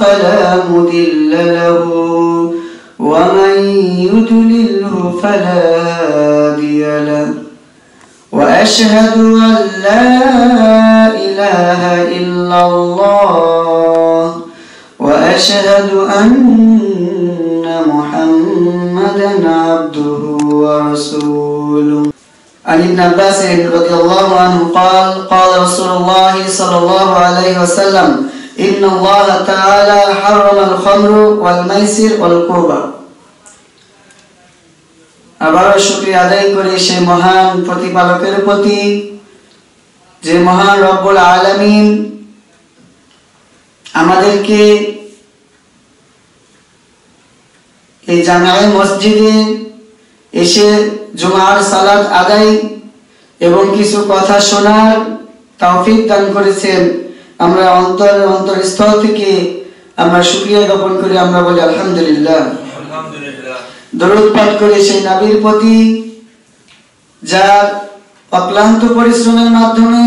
فلا مضل له. ومن يضلله فلا هادي له. وأشهد أن لا إله إلا الله. وأشهد أن محمدا عبده ورسوله. عن ابن عباس رضي الله عنه قال قال رسول الله صلى الله عليه وسلم إن الله تعالى حرم الخمر والميسر والقربى আবারও শুক্রিয়া আদায় করে সে মহান প্রতিপালকের প্রতি যে মহান রব্বুল আলামিন আমাদেরকে এই জামাই মসজিদে এসে জুমার সালাত আদায় এবং কিছু কথা শোনার তৌফিক দান করেছেন আমরা অন্তর অন্তরস্থল থেকে আমরা শুক্রিয়া জ্ঞাপন করি আমরা বলি আলহামদুলিল্লাহ। আলহামদুলিল্লাহ। দরুদ পাঠ করে সেই নবীর প্রতি যার অক্লান্ত পরিশ্রমের মাধ্যমে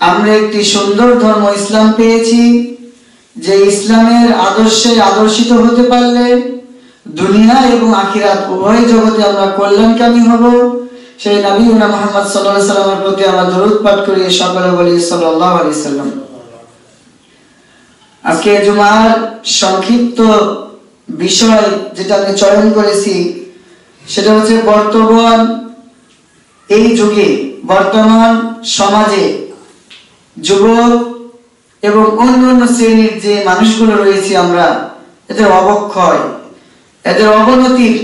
আমরা একটি সুন্দর ধর্ম ইসলাম পেয়েছি যে ইসলামের আদর্শে আদর্শিত হতে পারলে দুনিয়া এবং আখিরাত উভয় জগতে আমরা কল্যাণকামী হব। সেই নবী মোহাম্মদ সাল্লাহ সাল্লামের প্রতি আমরা দরুদ পাঠ করি সকলে বলি সাল্লাহ আলি সাল্লাম আজকে জুমার সংক্ষিপ্ত বিষয় যেটা আমি চয়ন করেছি, সেটা হচ্ছে বর্তমান এই যুগে, বর্তমান সমাজে যুবক এবং অন্য অন্য শ্রেণির যে মানুষগুলো রয়েছে আমরা, এদের অবক্ষয়, এদের অবনতির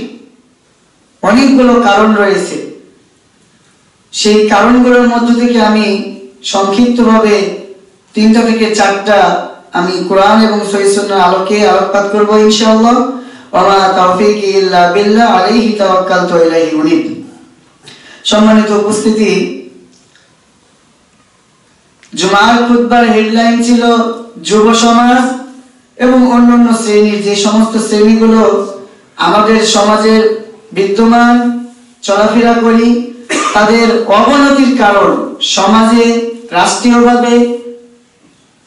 অনেকগুলো কারণ রয়েছে। সেই কারণগুলোর মধ্য থেকে আমি সংক্ষিপ্তভাবে তিনটা থেকে চারটা আমি কোরআন এবং সহিসুন্নার আলোকে আলোকপাত করব ইনশাআল্লাহ। ওমা তৌফিক ইল্লা বিল্লাহ, আলাইহি তাওয়াক্কালতু ইলাইহি উনিব। সম্মানিত উপস্থিতি, জুমার খুতবার হেডলাইন ছিল যুব সমাজ এবং অন্যান্য শ্রেণির যে সমস্ত শ্রেণীগুলো আমাদের সমাজের বিদ্যমান, চলাফেরা করি, তাদের অবনতির কারণ সমাজে রাষ্ট্রীয়ভাবে,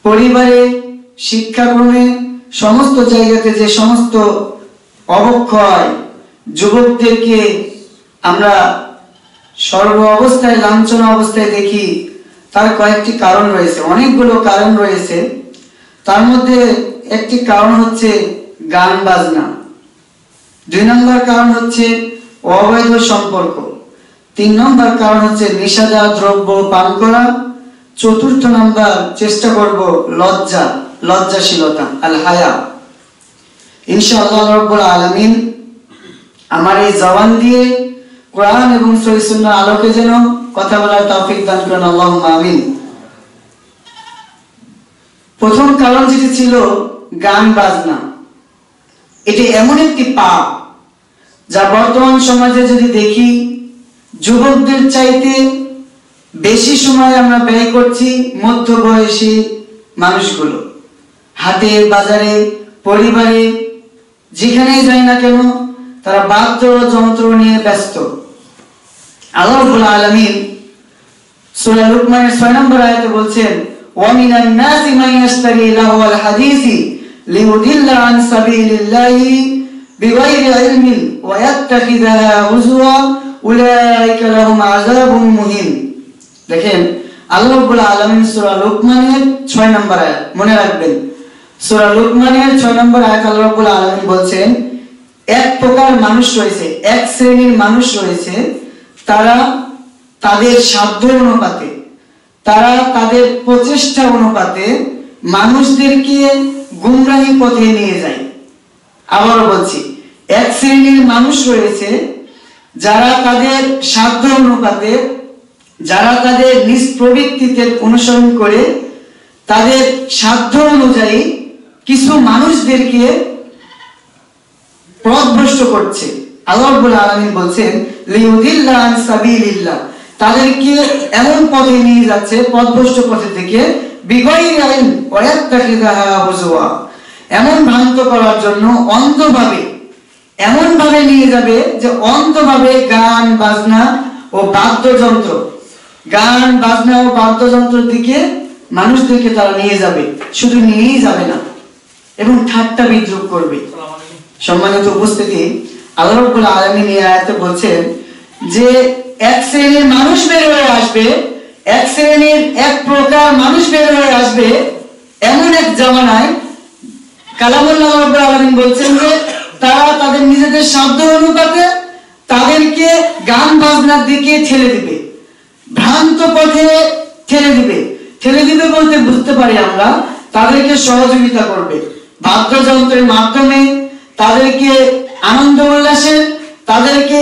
পরিবারে শিক্ষাক্রমে সমস্ত জায়গাতে যে সমস্ত অবক্ষয় যুবকদেরকে আমরা সর্ব অবস্থায় লাঞ্ছনা অবস্থায় দেখি, তার কয়েকটি কারণ রয়েছে, অনেকগুলো কারণ রয়েছে। তার মধ্যে একটি কারণ হচ্ছে গান বাজনা। দুই নম্বর কারণ হচ্ছে অবৈধ সম্পর্ক। তিন নম্বর কারণ হচ্ছে নেশাদার দ্রব্য পান করা। চতুর্থ নাম্বার, চেষ্টা করব লজ্জা। লজ্জাশীলতা, আল হায়া। ইনশাআল্লাহ রব্বুল আলামিন আমার এই জবান দিয়ে কোরআন এবং সহিসুন্নাহ আলোকে যেন কথা বলার তৌফিক দান করেন, আল্লাহুম্মা আমিন। প্রথম কারণ যেটি ছিল গান বাজনা। এটি এমন একটি পাপ যা বর্তমান সমাজে যদি দেখি, যুবকদের চাইতে বেশি সময় আমরা ব্যয় করছি মধ্যবয়সী মানুষগুলো। হাতে বাজারে পরিবারে যেখানেই যাই না কেন তারা বাদ্য যন্ত্র নিয়ে ব্যস্ত আল্লাহ আলমিন সূরা লুকমানের 6 নম্বর আয়াতে বলছেন وَمِنَ النَّاسِ مَن يَشْتَرِي لَهْوَ الْحَدِيثِ لِيُضِلَّ عَن سَبِيلِ اللَّهِ بِغَيْرِ عِلْمٍ وَيَتَّخِذَهَا هُزُوًا أُولَئِكَ لَهُمْ عَذَابٌ مُهِينٌ দেখেন আল্লাহ রাব্বুল আলামিন সূরা লুকমানের 6 নম্বর আয়াত মনে রাখবেন সূরা লুকমানের 6 নম্বর আয়াত আল্লাহ রাব্বুল আলামিন বলছেন, এক প্রকার মানুষ রয়েছে, এক শ্রেণির মানুষ রয়েছে, তারা তাদের সাধ্য অনুপাতে, তারা তাদের প্রচেষ্টা অনুপাতে মানুষদেরকে গুমরাহি পথে নিয়ে যায়। আবার বলছি, এক শ্রেণির মানুষ রয়েছে, যারা তাদের সাধ্য অনুপাতে, যারা তাদের নিজ প্রবৃত্তিতে অনুসরণ করে, তাদের সাধ্য অনুযায়ী কিছু মানুষদেরকে পথভ্রষ্ট করছে। বলছেন তাদেরকে এমন পথে নিয়ে যাচ্ছে, পথভ্রষ্ট পথে থেকে এমন ভ্রান্ত করার জন্য অন্ধভাবে এমন ভাবে নিয়ে যাবে যে অন্ধভাবে গান, বাজনা ও বাদ্যযন্ত্র, গান, বাজনা ও বাদ্যযন্ত্রের দিকে মানুষদেরকে তারা নিয়ে যাবে, শুধু নিয়েই যাবে না। এবং ঠাট্টা বিদ্রুপ করবে। সম্মানিত উপস্থিতি, আল্লাহ আলামিন এই আয়াতে বলছেন যে এক শ্রেণির মানুষ বের হয়ে আসবে, এক শ্রেণির এক প্রকার মানুষ বের হয়ে আসবে এমন এক জামানায়। কালামুল্লাহ রাব্বুল আলামিন বলছেন যে তারা তাদের নিজেদের সাধ্য অনুপাতে তাদেরকে গান বাজনার দিকে ঠেলে দিবে, ভ্রান্ত পথে ঠেলে দিবে। ঠেলে দিবে বলতে বুঝতে পারি আমরা, তাদেরকে সহযোগিতা করবে। বাদ্যযন্ত্রের মাধ্যমে তাদেরকে আনন্দ উল্লাসের তাদেরকে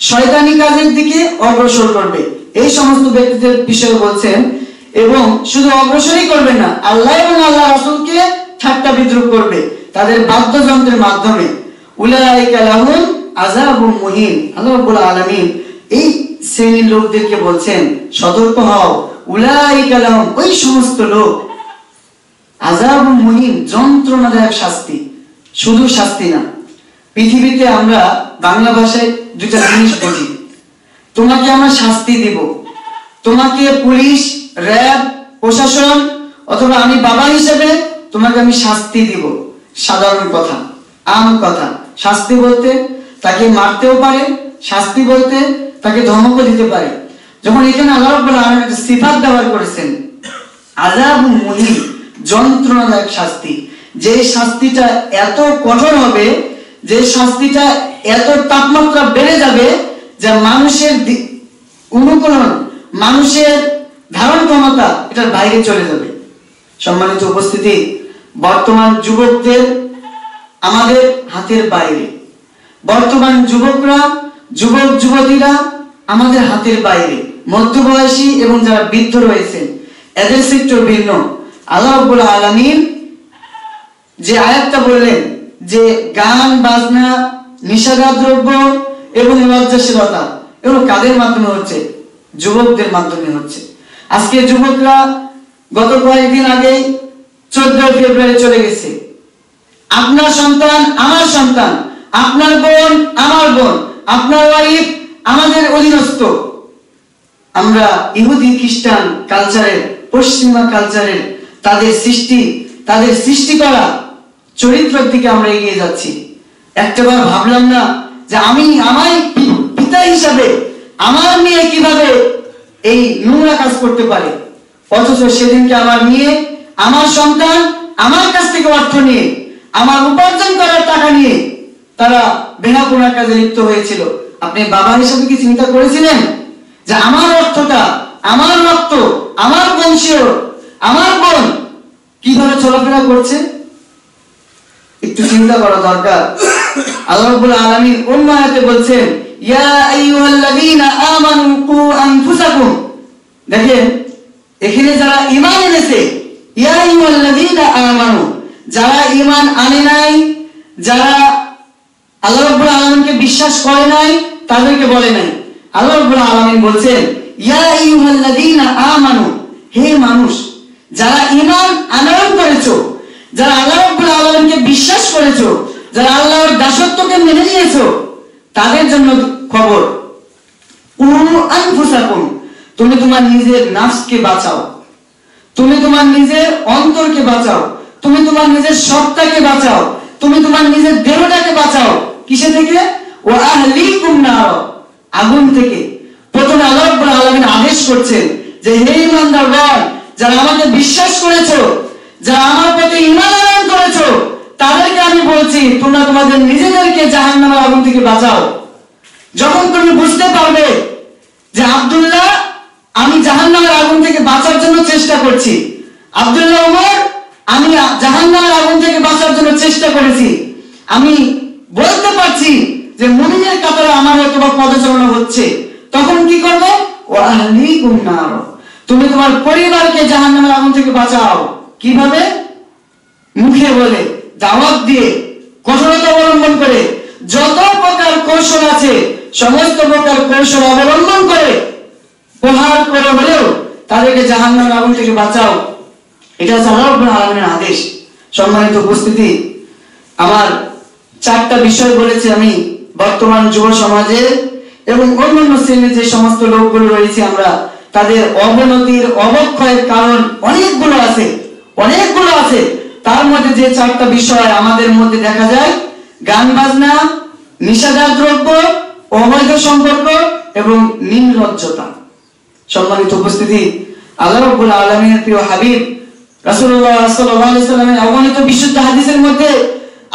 শয়তানি কাজের দিকে অগ্রসর করবে। এই সমস্ত ব্যক্তিদের বিষয়ে বলছেন, এবং শুধু অগ্রসরই করবে না, আল্লাহ এবং আল্লাহ রাসূলকে ঠাট্টা বিদ্রুপ করবে তাদের বাদ্যযন্ত্রের মাধ্যমে। উলাইকা লাহুম আযাবুম মুহিন। আল্লাহ এই শ্রেণির লোকদেরকে বলছেন, সতর্ক হও। উলাইকা লাহুম, ওই সমস্ত লোক আজাব মুহিন যন্ত্রণাদায়ক শাস্তি। শুধু শাস্তি না, পৃথিবীতে আমরা বাংলা ভাষায় দুইটা জিনিস বুঝি তোমাকে আমরা শাস্তি দিব। তোমাকে পুলিশ, র্যাব, প্রশাসন অথবা আমি বাবা হিসেবে তোমাকে আমি শাস্তি দিব। সাধারণ কথা, আম কথা। শাস্তি বলতে তাকে মারতেও পারে, শাস্তি বলতে তাকে ধমক দিতে পারে। যখন এখানে আল্লাহ সিফাত ব্যবহার করেছেন আজাব মুহিন যন্ত্রণাদায়ক শাস্তি। যে শাস্তিটা এত কঠোর হবে, যে শাস্তিটা এত তাপমাত্রা বেড়ে যাবে, যে মানুষের অনুকরণ, মানুষের ধারণ ক্ষমতা এটার বাইরে চলে যাবে। সম্মানিত উপস্থিতি, বর্তমান যুবকদের আমাদের হাতের বাইরে। বর্তমান যুবকরা, যুবক, যুবতীরা আমাদের হাতের বাইরে। মধ্যবয়সী এবং যারা বৃদ্ধ রয়েছেন, এদের সেক্টর ভিন্ন। আল্লাহ রাব্বুল আলামিন যে আয়াতটা বললেন যে গান, বাজনা নিষেধাজ্ঞা দ্রব্য এবং লজ্জাশীলতা এগুলো কাদের মাধ্যমে হচ্ছে? যুবকদের মাধ্যমে হচ্ছে। আজকে যুবকরা গত কয়েকদিন আগেই চোদ্দই ফেব্রুয়ারি চলে গেছে। আপনার সন্তান, আমার সন্তান, আপনার বোন, আমার বোন, আপনার ওয়াইফ আমাদের অধীনস্থ। আমরা ইহুদি, খ্রিস্টান কালচারের পশ্চিমা কালচারের তাদের সৃষ্টি তাদের সৃষ্টি করা চরিত্রের দিকে আমরা এগিয়ে যাচ্ছি। একটাবার ভাবলাম না যে আমি আমায় পি- পিতা হিসাবে, আমার মেয়ে কীভাবে এই নোংরা কাজ করতে পারে? অথচ সেদিনকে আমার মেয়ে, আমার সন্তান, আমার কাছ থেকে অর্থ নিয়ে, আমার উপার্জন করার টাকা নিয়ে তারা বেনাপোনা কাজে লিপ্ত হয়েছিল। আপনি বাবা হিসেবে কি চিন্তা করেছিলেন? যে আমার অর্থটা, আমার রক্ত, আমার বংশীয় আমার বোন কীভাবে চলাফেরা করছে? একটু চিন্তা করা দরকার। আল্লাহ রাব্বুল আলামিন অন্য আয়াতে বলছেন, ইয়া আইয়ুহাল্লাযীনা আমানু কু আনফুসাকুম। দেখেন, এখানে যারা ঈমান এনেছে, ইয়া আইয়ুহাল্লাযীনা আমানু। যারা ঈমান আনে নাই, যারা আল্লাহ রাব্বুল আলামিনকে বিশ্বাস করে নাই, তাদেরকে বলে নাই। আল্লাহ রাব্বুল আলামিন বলছেন, ইয়া আইয়ুহাল্লাযীনা আমানু। হে মানুষ যারা ইমান আনয়ন করেছ, যারা আল্লাহ রাব্বুল আলামিনকে বিশ্বাস করেছ, যারা আল্লাহর দাসত্বকে মেনে নিয়েছো, তাদের জন্য খবর। তুমি তোমার নিজের নাফসকে বাঁচাও। তুমি তোমার নিজের অন্তরকে বাঁচাও। তুমি তোমার নিজের সত্তাকে বাঁচাও। তুমি তোমার নিজের দেহটাকে বাঁচাও। কিসে থেকে? ও আহলিকুম নার। আগুন থেকে। প্রথমে আল্লাহ রাব্বুল আদেশ করছেন যে, হে ইমানদারগণ যারা আমাকে বিশ্বাস করেছ, যারা আমার প্রতি ঈমান আনয়ন করেছ, তাদেরকে আমি বলছি, তোমরা তোমাদের নিজেদেরকে জাহান্নামের আগুন থেকে বাঁচাও। যখন তুমি বুঝতে পারবে যে আব্দুল্লাহ, আমি জাহান্নামের আগুন থেকে বাঁচার জন্য চেষ্টা করছি। আব্দুল্লাহ উমর, আমি জাহান্নামের আগুন থেকে বাঁচার জন্য চেষ্টা করেছি। আমি বলতে পারছি যে মুমিনের কাতারে আমার হয়তো পদচারণা হচ্ছে। তখন কি করবে? ও নার। তুমি তোমার পরিবারকে জাহান্নামের আগুন থেকে বাঁচাও। কীভাবে? মুখে বলে, দাওয়াত দিয়ে, কঠোরতা অবলম্বন করে, যত প্রকার কৌশল আছে, সমস্ত প্রকার কৌশল অবলম্বন করে, প্রহার করে হলেও তাদেরকে জাহান্নামের আগুন থেকে বাঁচাও। এটা হচ্ছে আলামিনের আদেশ। সম্মানিত উপস্থিতি, আমার চারটা বিষয় বলেছি আমি বর্তমান যুব সমাজে এবং অন্যান্য শ্রেণির যে সমস্ত লোকগুলো রয়েছে আমরা তাদের অবনতির অবক্ষয়ের কারণ অনেকগুলো আছে অনেকগুলো আছে। তার মধ্যে যে চারটা বিষয় আমাদের মধ্যে দেখা যায়, গান বাজনা নিষেধার দ্রব্য, অবৈধ সম্পর্ক এবং নির্লজ্জতা। সম্মানিত উপস্থিতি, আল্লাহ রাব্বুল আলামিনের প্রিয় হাবিব, রাসূলুল্লাহ সাল্লাল্লাহু সাল্লামের অগণিত বিশুদ্ধ হাদিসের মধ্যে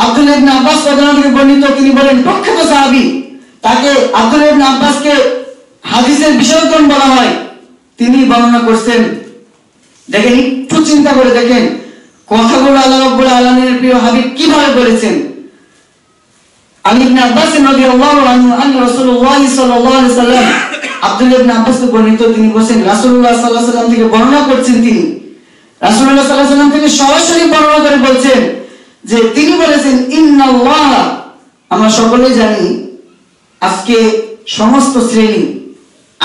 আব্দুল্লাহ ইবনে আব্বাস রাদিয়াল্লাহু বর্ণিত, তিনি বলেন, প্রখ্যাত সাহাবী, তাকে আব্দুল্লাহ ইবনে আব্বাসকে হাদিসের বিশেষজ্ঞ বলা হয়। তিনি বর্ণনা করছেন, দেখেন, একটু চিন্তা করে দেখেন, কথাগুলো আল্লাহ রাব্বুল আলামিনের প্রিয় হাবিব কীভাবে বলেছেন? আলী ইবনে আব্বাস রাদিয়াল্লাহু আনহু আন রাসূলুল্লাহ সাল্লাল্লাহু আলাইহি সাল্লাম আব্দুল্লাহ ইবনে আব্বাস বর্ণিত তিনি বলেন রাসূলুল্লাহ সাল্লাল্লাহু আলাইহি সাল্লাম থেকে বর্ণনা করছেন তিনি। রাসূলুল্লাহ সাল্লাল্লাহু আলাইহি থেকে সরাসরি বর্ণনা করে বলছেন যে তিনি বলেছেন, ইন্নাল্লাহ আমরা সকলেই জানি, আজকে সমস্ত শ্রেণি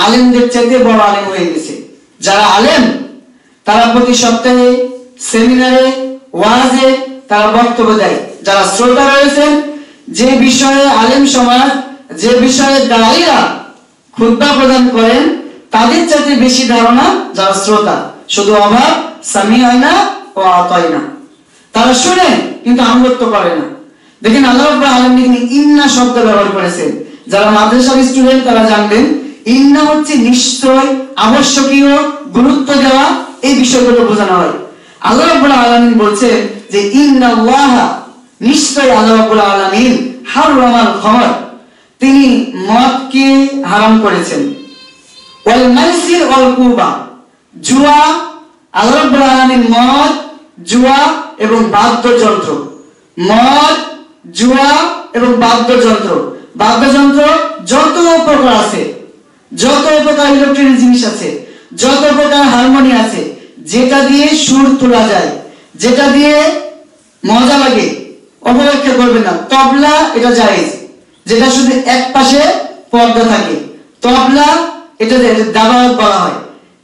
আলেমদের চাইতে বড় আলেম হয়ে গেছে। যারা আলেম, তারা প্রতি সপ্তাহে সেমিনারে, ওয়াজে তারা বক্তব্য দেয়। যারা শ্রোতা রয়েছেন যে বিষয়ে আলেম সমাজ, যে বিষয়ে দাঁড়িয়া খুদ্া প্রদান করেন, তাদের চাইতে বেশি ধারণা যারা শ্রোতা। শুধু অভাব, সামি হয় না ও আতয় না। তারা শুনে, কিন্তু আনুগত্য করে না। দেখেন আল্লাহ এখানে ইন্না শব্দ ব্যবহার করেছেন। যারা মাদ্রাসার স্টুডেন্ট তারা জানবেন ইন্না হচ্ছে নিশ্চয় আবশ্যকীয় গুরুত্ব দেওয়া এই বিষয়গুলো বোঝানো হয়। আল্লাহ রাব্বুল আলামিন বলছেন যে, ইন্নাল্লাহ নিশ্চয় আল্লাহ রাব্বুল আলামিন হারামাল খামর। তিনি মদকে হারাম করেছেন। ওয়াল মাইসির ওয়াল কুবা জুয়া, আল্লাহ রাব্বুল আলামিন মদ, জুয়া এবং বাদ্যযন্ত্র। মদ, জুয়া এবং বাদ্যযন্ত্র। বাদ্যযন্ত্র যত প্রকার আছে যত প্রকার ইলেকট্রনিক জিনিস আছে, যত প্রকার হারমোনি আছে, যেটা দিয়ে সুর তোলা যায়, যেটা দিয়ে মজা লাগে অবব্যাখ্যা করবে না। তবলা এটা জায়েজ, যেটা শুধু এক পাশে পর্দা থাকে। তবলা এটা দাবাত বলা হয়।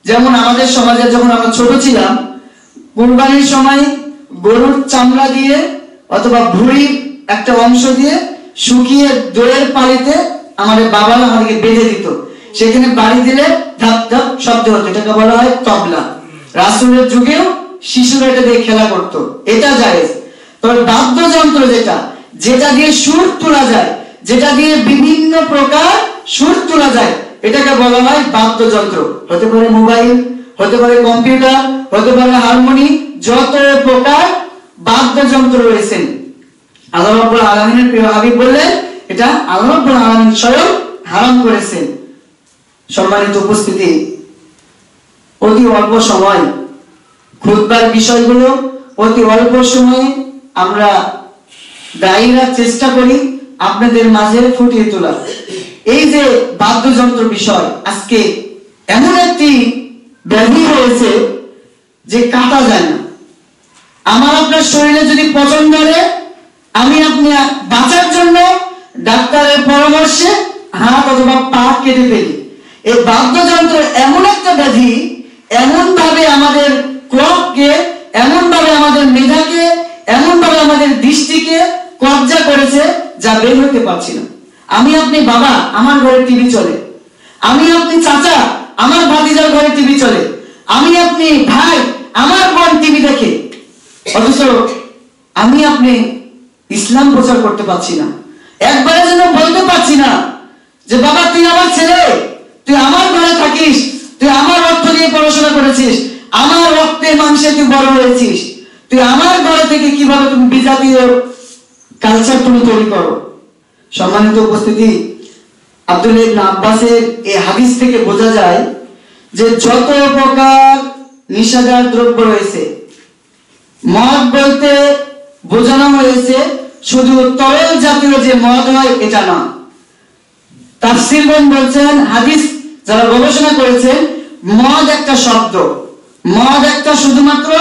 যেমন আমাদের সমাজে যখন আমরা ছোট ছিলাম, কুরবানির সময় গরুর চামড়া দিয়ে অথবা ভুঁড়ির একটা অংশ দিয়ে শুকিয়ে দইয়ের পালিতে আমাদের বাবারা আমাদেরকে বেঁধে দিত। সেখানে বাড়ি দিলে ধাপ ধাপ শব্দ হতো। এটাকে বলা হয় তবলা। রাসুলের যুগেও শিশুরা এটা দিয়ে খেলা করত। এটা জায়েজ। তবে বাদ্যযন্ত্র যেটা যেটা দিয়ে সুর তোলা যায়, যেটা দিয়ে বিভিন্ন প্রকার সুর তোলা যায়, এটাকে বলা হয় বাদ্যযন্ত্র। হতে পারে মোবাইল, হতে পারে কম্পিউটার, হতে পারে হারমোনি, যত প্রকার বাদ্যযন্ত্র রয়েছেন আল্লাহ আলামিনের প্রিয় হাবিব বললেন, এটা আল্লাহ আলামিন স্বয়ং হারাম করেছেন। সম্মানিত উপস্থিতি, অতি অল্প সময় খুতবার বিষয়গুলো অতি অল্প সময়ে আমরা দায়ীরা চেষ্টা করি আপনাদের মাঝে ফুটিয়ে তোলা এই যে বাদ্যযন্ত্র বিষয়, আজকে এমন একটি ব্যাধি হয়েছে যে কাটা যায় না। আমার আপনার শরীরে যদি পছন্দ ধরে, আমি আপনি বাঁচার জন্য ডাক্তারের পরামর্শে হাত অথবা পা কেটে ফেলি। এই বাদ্যযন্ত্র এমন একটা ব্যাধি এমন ভাবে আমাদের ক্লককে এমন ভাবে আমাদের মেধাকে এমন ভাবে আমাদের দৃষ্টিকে কবজা করেছে যা বের হতে পারছি না। আমি আপনি বাবা, আমার ঘরে টিভি চলে। আমি আপনি চাচা, আমার ভাতিজার ঘরে টিভি চলে। আমি আপনি ভাই, আমার বোন টিভি দেখে। অথচ আমি আপনি ইসলাম প্রচার করতে পারছি না। একবারের যেন বলতে পারছি না যে, বাবা, তুই আমার ছেলে। তুই আমার ঘরে থাকিস, তুই আমার অর্থ দিয়ে পড়াশোনা করেছিস, আমার রক্তে মাংসে তুই বড় হয়েছিস, তুই আমার ঘরে থেকে কীভাবে তুমি বিজাতীয় কালচার তুমি তৈরি করো? সম্মানিত উপস্থিতি, আব্দুল আব্বাসের এই হাদিস থেকে বোঝা যায় যে যত প্রকার নিষেধার দ্রব্য রয়েছে, মদ বলতে বোঝানো হয়েছে শুধু তরল জাতীয় যে মদ হয়, এটা না। তাফসিরগণ বলছেন, হাদিস যারা গবেষণা করেছেন মদ একটা শব্দ। মদ একটা শুধুমাত্র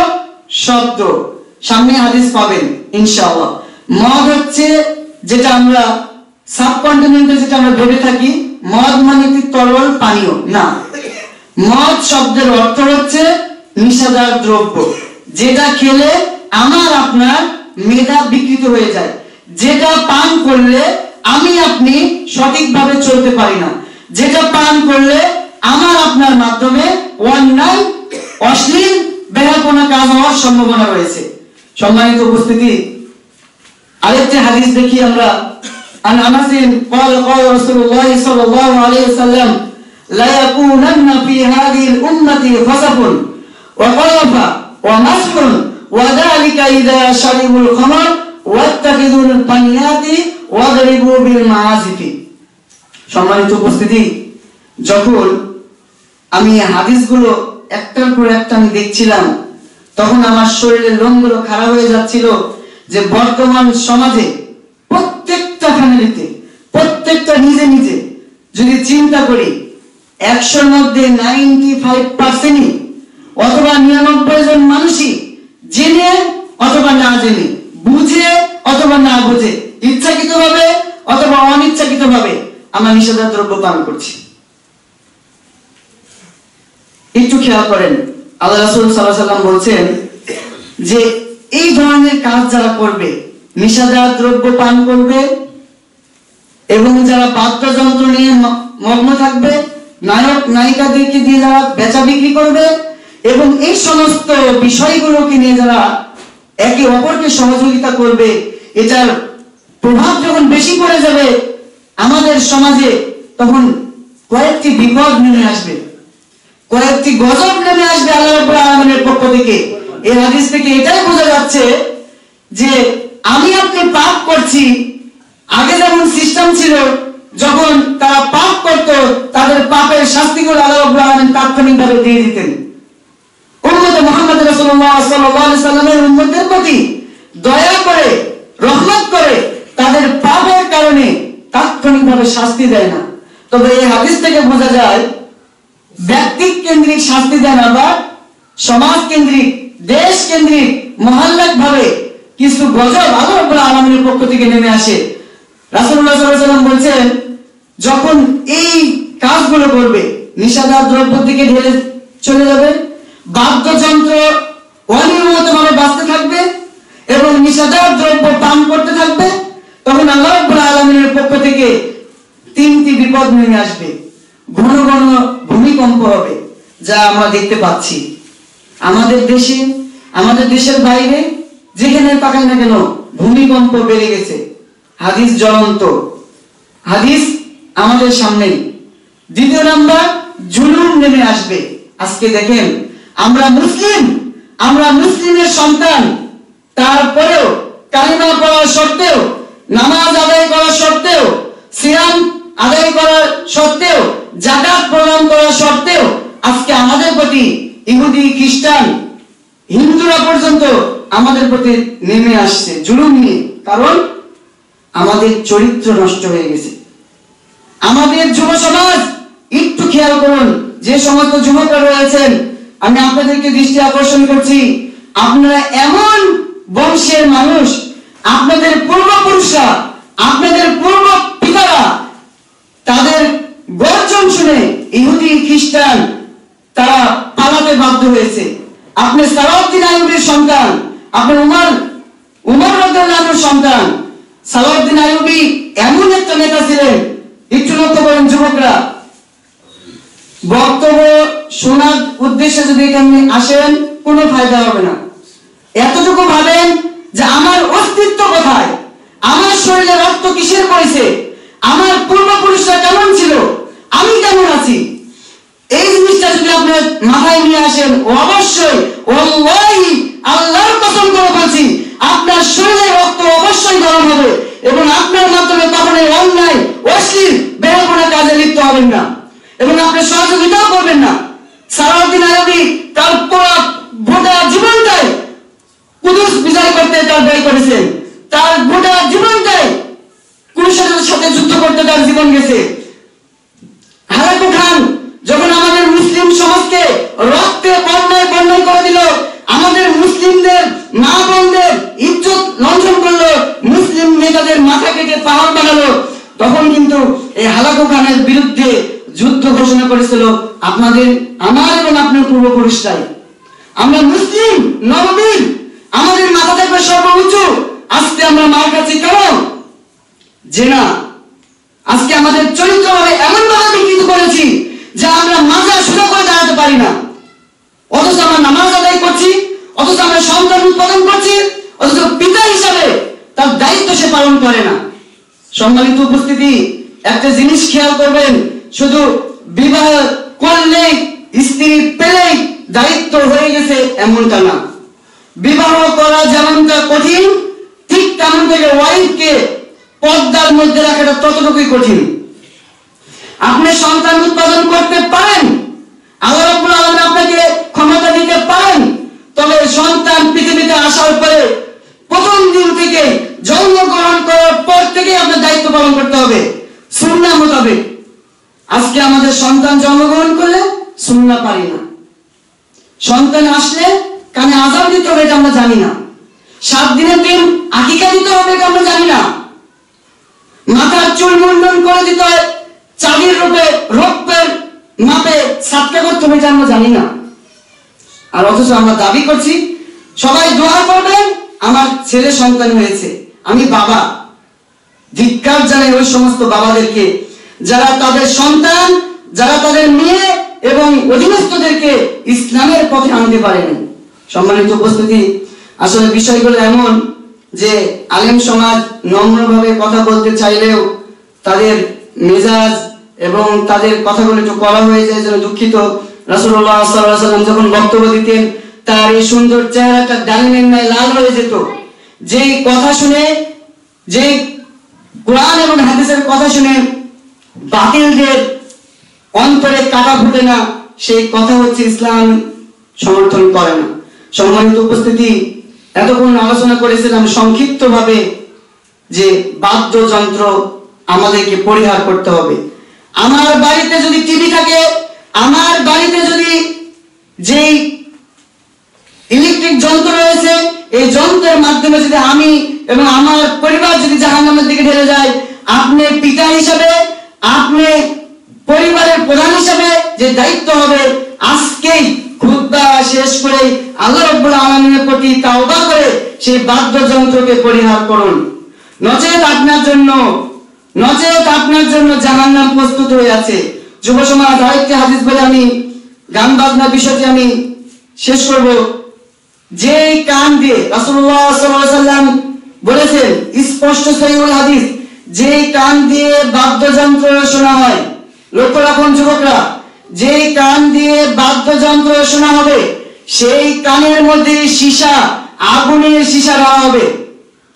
শব্দ। সামনে হাদিস পাবেন, ইনশাআল্লাহ। মদ হচ্ছে যেটা আমরা, সাবকন্টিনেন্টে যেটা আমরা ভেবে থাকি, মদ মানে একটি তরল পানীয়? না। মদ শব্দের অর্থ হচ্ছে নিষাদার দ্রব্য। যেটা খেলে আমার আপনার মেধা বিকৃত হয়ে যায়। যেটা পান করলে আমি আপনি সঠিকভাবে চলতে পারি না। যেটা পান করলে আমার আপনার মাধ্যমে অন্যায় অশ্লীল বেহাপনা কাজ হওয়ার সম্ভাবনা রয়েছে সম্মানিত উপস্থিতি আরেকটি হাদিস দেখি আমরা عن انس قال قال رسول الله صلى الله عليه وسلم لا يكونن في هذه الامه فسق وقرف ومسح وذلك اذا شربوا الخمر واتخذوا البنيات واضربوا بالمعازف সম্মানিত উপস্থিতি, যখন আমি হাদিসগুলো একটার পর একটা আমি দেখছিলাম, তখন আমার শরীরের লোমগুলো খারাপ হয়ে যাচ্ছিল যে বর্তমান সমাজে প্রত্যেকটা ফ্যামিলিতে, প্রত্যেকটা নিজে নিজে যদি চিন্তা করি, একশোর মধ্যে নাইনটি ফাইভ পার্সেন্টই অথবা নিরানব্বই জন মানুষই জেনে অথবা না জেনে, বুঝে অথবা না বুঝে ইচ্ছাকৃত ভাবে অথবা অনিচ্ছাকৃত ভাবে আমরা নিষেধাজ্ঞা দ্রব্য পান করছি। একটু খেয়াল করেন, আল্লাহ রাসূল আলাইহি সাল্লাম বলছেন যে এই ধরনের কাজ যারা করবে নিষাদার দ্রব্য পান করবে এবং যারা বাদ্যযন্ত্র নিয়ে মগ্ন থাকবে, নায়ক, নায়িকাদেরকে দিয়ে যারা বেচা বিক্রি করবে এবং এই সমস্ত বিষয়গুলোকে নিয়ে যারা একে অপরকে সহযোগিতা করবে, এটার প্রভাব যখন বেশি পড়ে যাবে আমাদের সমাজে তখন কয়েকটি বিপদ নেমে আসবে। কয়েকটি গজব নেমে আসবে আল্লাহ রাব্বুল পক্ষ থেকে। এই হাদিস থেকে এটাই বোঝা যাচ্ছে যে আমি আপনি পাপ করছি। আগে যেমন সিস্টেম ছিল, যখন তারা পাপ করত, তাদের পাপের শাস্তিগুলো আল্লাহ রাব্বুল আলামিন তাৎক্ষণিকভাবে দিয়ে দিতেন। প্রতি দয়া করে, রহমত করে তাদের পাপের কারণে তাৎক্ষণিকভাবে শাস্তি দেয় না। তবে এই হাদিস থেকে বোঝা যায়, ব্যক্তি কেন্দ্রিক শাস্তি দেন আবার সমাজ কেন্দ্রিক, দেশ কেন্দ্রিক মহল্লাক ভাবে কিছু গজব আল্লাহ আলামিনের পক্ষ থেকে নেমে আসে। আলাইহি সাল্লাম বলছেন, যখন এই কাজগুলো করবে নিষেধার দ্রব্য থেকে ঢেলে চলে যাবে, বাদ্যযন্ত্র অনিয়মিতভাবে বাঁচতে থাকবে এবং নিষেধার দ্রব্য পান করতে থাকবে, তখন আল্লাহ আলামিনের থেকে তিনটি বিপদ নেমে আসবে। ঘন ঘন ভূমিকম্প হবে, যা আমরা দেখতে পাচ্ছি। আমাদের দেশে, আমাদের দেশের বাইরে, যেখানে তাকাই না কেন, ভূমিকম্প বেড়ে গেছে। হাদিস জ্বলন্ত। হাদিস আমাদের সামনেই। দ্বিতীয় নাম্বার, জুলুম নেমে আসবে। আজকে দেখেন, আমরা মুসলিম, আমরা মুসলিমের সন্তান। তারপরেও কালিমা পড়ার সত্ত্বেও নামাজ আদায় করার সত্ত্বেও, সিয়াম আদায় করার সত্ত্বেও জাকাত প্রদান করার সত্ত্বেও, আজকে আমাদের প্রতি ইহুদি, খ্রিস্টান, হিন্দুরা পর্যন্ত আমাদের প্রতি নেমে আসছে, জুলুম নিয়ে। কারণ আমাদের চরিত্র নষ্ট হয়ে গেছে। আমাদের যুব সমাজ, একটু খেয়াল করুন, যে সমস্ত যুবকরা রয়েছেন, আমি আপনাদেরকে দৃষ্টি আকর্ষণ করছি, আপনারা এমন বংশের মানুষ আপনাদের পূর্বপুরুষরা, আপনাদের পূর্ব পিতারা তাদের গর্জন শুনে ইহুদি খ্রিস্টান তারা পালাতে বাধ্য হয়েছে। আপনি সালাউদ্দিন আইয়ুবের সন্তান আপনি উমর উমর রাদিয়াল্লাহুর সন্তান, সালাউদ্দিন আইয়ুবী এমন একটা নেতা ছিলেন, একটু লক্ষ্য করেন যুবকরা। বক্তব্য শোনার উদ্দেশ্যে যদি এখানে আসেন, কোনো ফায়দা হবে না। এতটুকু ভাবেন যে আমার অস্তিত্ব কোথায়? আমার শরীরে রক্ত কিসের করেছে আমার পূর্বপুরুষরা কেমন ছিল? আমি কেমন আছি? এই জিনিসটা যদি আপনার মাথায় নিয়ে আসেন, অবশ্যই, ওয়াল্লাহি, আল্লাহর কসম করে বলছি, আপনার শরীরে রক্ত অবশ্যই গরম হবে এবং আপনার মাধ্যমে তখন এই অন্যায়, অশ্লীল বেহাপনা কাজে লিপ্ত হবেন না। এবং আপনি সহযোগিতাও করবেন না। সারাউদ্দিন আরবি তার পুরো গোটা জীবনটাই কুদুস বিজয় করতে তার ব্যয় করেছে। তার গোটা জীবনটাই কুরুষের সাথে যুদ্ধ করতে তার জীবন গেছে। হারাকু খান যখন আমাদের মুসলিম সমাজকে রক্তে করে দিল, আমাদের মুসলিমদের মা বোনদের ইজ্জত লঞ্চন করল, মুসলিম নেতাদের মাথা কেটে পাহাড় বানালো, তখন কিন্তু এই হালাকু খানের বিরুদ্ধে যুদ্ধ ঘোষণা করেছিল আপনাদের, আমার এবং আপনার পূর্বপুরুষরাই। আমরা মুসলিম নবীন আমাদের মাথা থাকবে সর্ব উঁচু আজকে আমরা মার কাছে কেন যে না আজকে আমাদের চরিত্র ভাবে এমন ভাবে বিকৃত করেছি যে আমরা মাজা সোজা করে দাঁড়াতে পারি না। অথচ আমরা নামাজ আদায় করছি, অথচ আমরা সন্তান উৎপাদন করছি, অথচ পিতা হিসাবে তার দায়িত্ব সে পালন করে না। সম্মানিত উপস্থিতি, একটা জিনিস খেয়াল করবেন, শুধু বিবাহ করলেই স্ত্রী পেলেই দায়িত্ব হয়ে গেছে এমনটা না। বিবাহ করা যেমনটা কঠিন, ঠিক তেমন থেকে ওয়াইফকে পর্দার মধ্যে রাখাটা ততটুকুই কঠিন। আপনি সন্তান উৎপাদন করতে পারেন, আল্লাহ রাব্বুল আলামিন আপনাকে ক্ষমতা দিতে পারেন, তবে সন্তান পৃথিবীতে আসার পরে প্রথম দিন থেকে জন্মগ্রহণ করার পর থেকে আপনার দায়িত্ব পালন করতে হবে, সুন্নাহ মোতাবেক। আজকে আমাদের সন্তান জন্মগ্রহণ করলে সুন্নাহ পারি না। সন্তান আসলে কানে আজান দিতে হবে এটা আমরা জানি না। সাত দিনের দিন আকিকা দিতে হবে এটা আমরা জানি না। মাথার চুল মুন্ডন করে দিতে হয় চাঁদির রূপে, রক্তের মাপে সাতকা করতে হবে এটা আমরা জানি না। আর অথচ আমরা দাবি করছি, সবাই দোয়া করবেন, আমার ছেলে সন্তান হয়েছে, আমি বাবা। ধিক্কার জানাই ওই সমস্ত বাবাদেরকে, যারা তাদের সন্তান, যারা তাদের মেয়ে এবং অধীনস্থদেরকে ইসলামের পথে আনতে পারেন। সম্মানিত উপস্থিতি। আসলে বিষয়গুলো এমন যে আলেম সমাজ নম্রভাবে কথা বলতে চাইলেও তাদের মেজাজ এবং তাদের কথাগুলো একটু করা হয়ে যায় যেন দুঃখিত। সাল্লাল্লাহু সাল্লাম যখন বক্তব্য দিতেন, তার এই সুন্দর চেহারাটা ডালিমের ন্যায় লাল হয়ে যেত। যেই কথা শুনে, যেই কোরআন এবং হাদিসের কথা শুনে বাতিলদের অন্তরে কাটা ফুটে না, সেই কথা হচ্ছে ইসলাম সমর্থন করে না। সম্মানিত উপস্থিতি এতক্ষণ আলোচনা করেছিলাম সংক্ষিপ্ত ভাবে যে বাদ্যযন্ত্র আমাদেরকে পরিহার করতে হবে। আমার বাড়িতে যদি টিভি থাকে, আমার বাড়িতে যদি যেই ইলেকট্রিক যন্ত্র রয়েছে, এই যন্ত্রের মাধ্যমে যদি আমি এবং আমার পরিবার যদি জাহান্নামের দিকে ঢেলে যায়, আপনি পিতা হিসাবে, আপনি পরিবারের প্রধান হিসাবে যে দায়িত্ব হবে, আজকেই খুতবা শেষ করে আল্লাহ রাব্বুল আলামিনের প্রতি তাওবা করে সেই বাদ্যযন্ত্রকে পরিহার করুন। নচেত আপনার জন্য, নচেত আপনার জন্য জাহান্নাম প্রস্তুত হয়ে আছে। যুব সমাজ, আরেকটি হাদিস বলে আমি, গান বাজনা বিষয়টি আমি শেষ করব। যে কান দিয়ে রাসূলুল্লাহ সাল্লাম বলেছেন, স্পষ্ট সহিহুল হাদিস যে কান দিয়ে বাদ্যযন্ত্র শোনা হয়, লক্ষ্য রাখুন যুবকরা যে কান দিয়ে বাদ্যযন্ত্র শোনা হবে, সেই কানের মধ্যে সীসা, আগুনের সীসা দেওয়া হবে।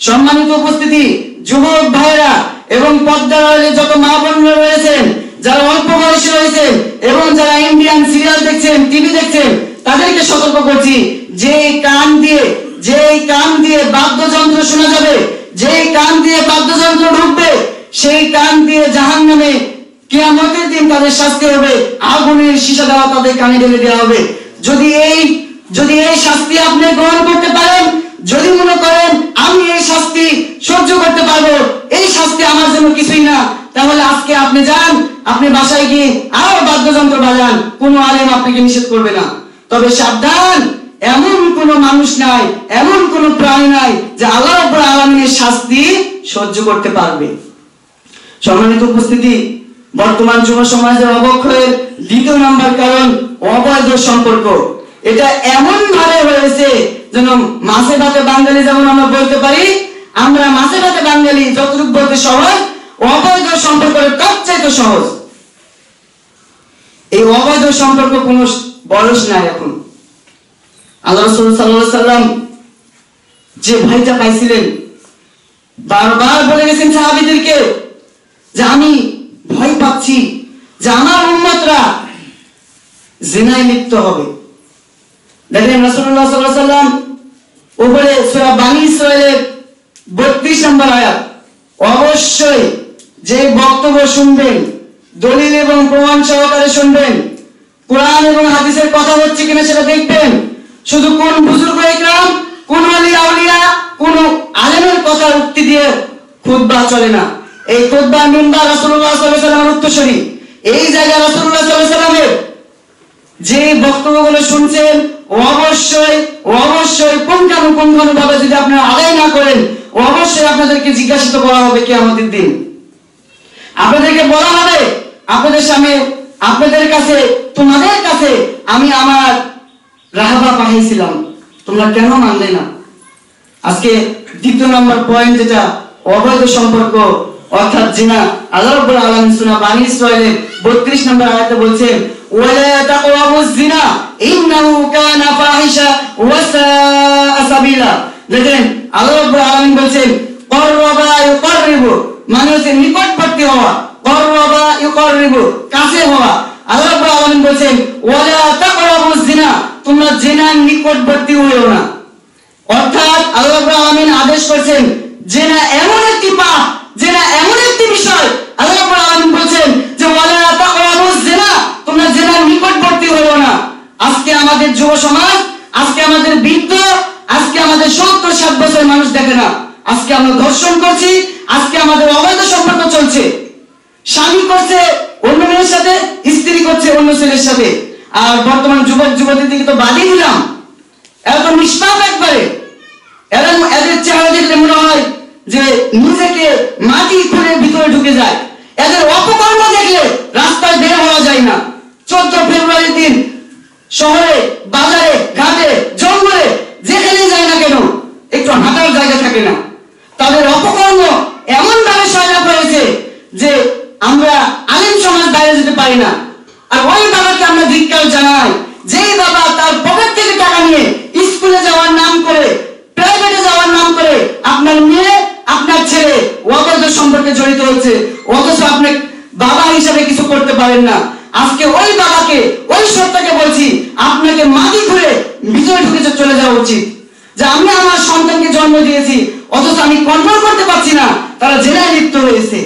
সম্মানিত উপস্থিতি, যুবক ভাইরা এবং পদ্মার যত মা বোনরা রয়েছেন, যারা অল্প বয়সী রয়েছেন এবং যারা ইন্ডিয়ান সিরিয়াল দেখছেন টিভি দেখছেন, তাদেরকে সতর্ক করছি যে কান দিয়ে যে কান দিয়ে বাদ্যযন্ত্র শোনা যাবে যে কান দিয়ে বাদ্যযন্ত্র ঢুকবে, সেই কান দিয়ে জাহান নামে কিয়ামতের দিন তাদের শাস্তি হবে, আগুনের সীসা দেওয়া তাদের কানে ঢেলে দেওয়া হবে। যদি এই যদি এই শাস্তি আপনি গ্রহণ করতে পারেন, যদি মনে করেন আমি এই শাস্তি সহ্য করতে পারব, এই শাস্তি আমার জন্য কিছুই না, তাহলে আজকে আপনি যান, আপনি বাসায় গিয়ে আরও বাদ্যযন্ত্র বাজান, কোনো আলেম আপনাকে নিষেধ করবে না। তবে সাবধান, এমন কোন মানুষ নাই, এমন কোন প্রাণী নাই যে আল্লাহ আলামিনের শাস্তি সহ্য করতে পারবে। সম্মানিত উপস্থিতি বর্তমান যুব সমাজের অবক্ষয়ের দ্বিতীয় নম্বর কারণ অবৈধ সম্পর্ক। এটা এমন ভাবে হয়েছে যেন মাছে ভাতে বাঙালি যেমন আমরা বলতে পারি, আমরা মাছে ভাতে বাঙালি যতটুকু বলতে সহজ, অবৈধ সম্পর্ক তার চাইতে সহজ। এই অবৈধ সম্পর্ক কোনো বয়স নাই এখন। আল্লাহ সাল্লাম যে ভাইটা পাইছিলেন, বারবার বলে গেছেন সাহাবিদেরকে যে আমি ভয় পাচ্ছি যে আমার উন্মতরা জেনায় লিপ্ত হবে। দেখেন সাল্লাম উপরে সূরা বানী ইসরাইলের 32 নম্বর আয়াত, অবশ্যই যে বক্তব্য শুনবেন, দলিল এবং প্রমাণ সহকারে শুনবেন, কোরআন এবং হাদিসের কথা হচ্ছে কিনা সেটা দেখবেন। শুধু কোন বুজুর্গ ইকরাম কোন আলী আউলিয়া কোন আলেমের কথা উক্তি দিয়ে খুতবা চলে না। এই রাসূলুল্লাহ সাল্লাল্লাহু আলাইহি ওয়াসাল্লামের উত্তরসূরি। এই জায়গায় আলাইহি ওয়াসাল্লামের যে বক্তব্যগুলো শুনছেন অবশ্যই অবশ্যই পুঙ্খানুপুঙ্খানু ভাবে যদি আপনারা আদায় না করেন অবশ্যই আপনাদেরকে জিজ্ঞাসিত করা হবে কি আমাদের দিন। আপনাদেরকে বলা হবে, আপনাদের সামনে, আপনাদের কাছে, তোমাদের কাছে আমি আমার রাহাবা পাঠিয়েছিলাম। তোমরা কেন মানলে না? আজকে দ্বিতীয় নম্বর পয়েন্ট যেটা, অবৈধ সম্পর্ক অর্থাৎ জিনা। আল্লাহ রাব্বুল আলামিন সূরা বানী ইসরাঈলের 32 নম্বর আয়াতে বলছেন, ওয়ালা তাকরাবুজ জিনা ইন্নাহু কানা ফাহিশা ওয়া সাআ সাবিলা। দেখেন, আল্লাহ রাব্বুল আলামিন বলছেন করবা ইউকাররিবু মানে হচ্ছে নিকটবর্তী হওয়া করবা ইউকাররিবু, কাছে হওয়া। আল্লাহ রাব্বুল আলামিন বলছেন, ওয়ালা তাকরাবুজ জিনা তোমরা জিনার নিকটবর্তী হইও না। অর্থাৎ আল্লাহ রাব্বুল আলামিন আদেশ করেছেন যে না এমন একটি পাপ যে না এমন একটি বিষয় আল্লাহ রাব্বুল আলামিন বলেন যে, ওয়ালা জিনা তোমরা জিনার নিকটবর্তী হইও না। আজকে আমাদের যুব সমাজ, আজকে আমাদের বৃদ্ধ, আজকে আমাদের সত্তর, ষাট বছর মানুষ দেখে না। আজকে আমরা ধর্ষণ করছি, আজকে আমাদের অবৈধ সম্পর্ক চলছে। স্বামী করছে অন্য মেয়ের সাথে, স্ত্রী করছে অন্য ছেলের সাথে। আর বর্তমান যুবক যুবতীর দিকে তো বাদই দিলাম। এরা তো নিষ্পাপ একবারে। এরা এদের চেহারা দেখলে মনে হয় যে নিজেকে মাটি খুঁড়ে ভিতরে ঢুকে যায়। এদের অপকর্ম দেখলে রাস্তায় বের হওয়া যায় না। চোদ্দ ফেব্রুয়ারির দিন শহরে, বাজারে, ঘাটে, জঙ্গলে, যেখানে যায় না কেন, একটু হাঁটার জায়গা থাকে না। তাদের অপকর্ম এমন ভাবে সহায়তা হয়েছে যে আমরা আলিম সমাজ দাঁড়িয়ে যেতে পারি না। আর ওই বাবাকে আমরা ধিক্কার জানাই, যেই বাবা তার পকেট থেকে টাকা নিয়ে স্কুলে যাওয়ার নাম করে প্রাইভেটে যাওয়ার নাম করে আপনার মেয়ে আপনার ছেলে অবৈধ সম্পর্কে জড়িত হচ্ছে অথচ আপনি বাবা হিসাবে কিছু করতে পারেন না। আজকে ওই বাবাকে, ওই সত্যকে বলছি, আপনাকে মাটি ঘুরে ভিতরে ঢুকে চলে যাওয়া উচিত। যে আমি আমার সন্তানকে জন্ম দিয়েছি, অথচ আমি কন্ট্রোল করতে পারছি না, তারা জেলায় লিপ্ত হয়েছে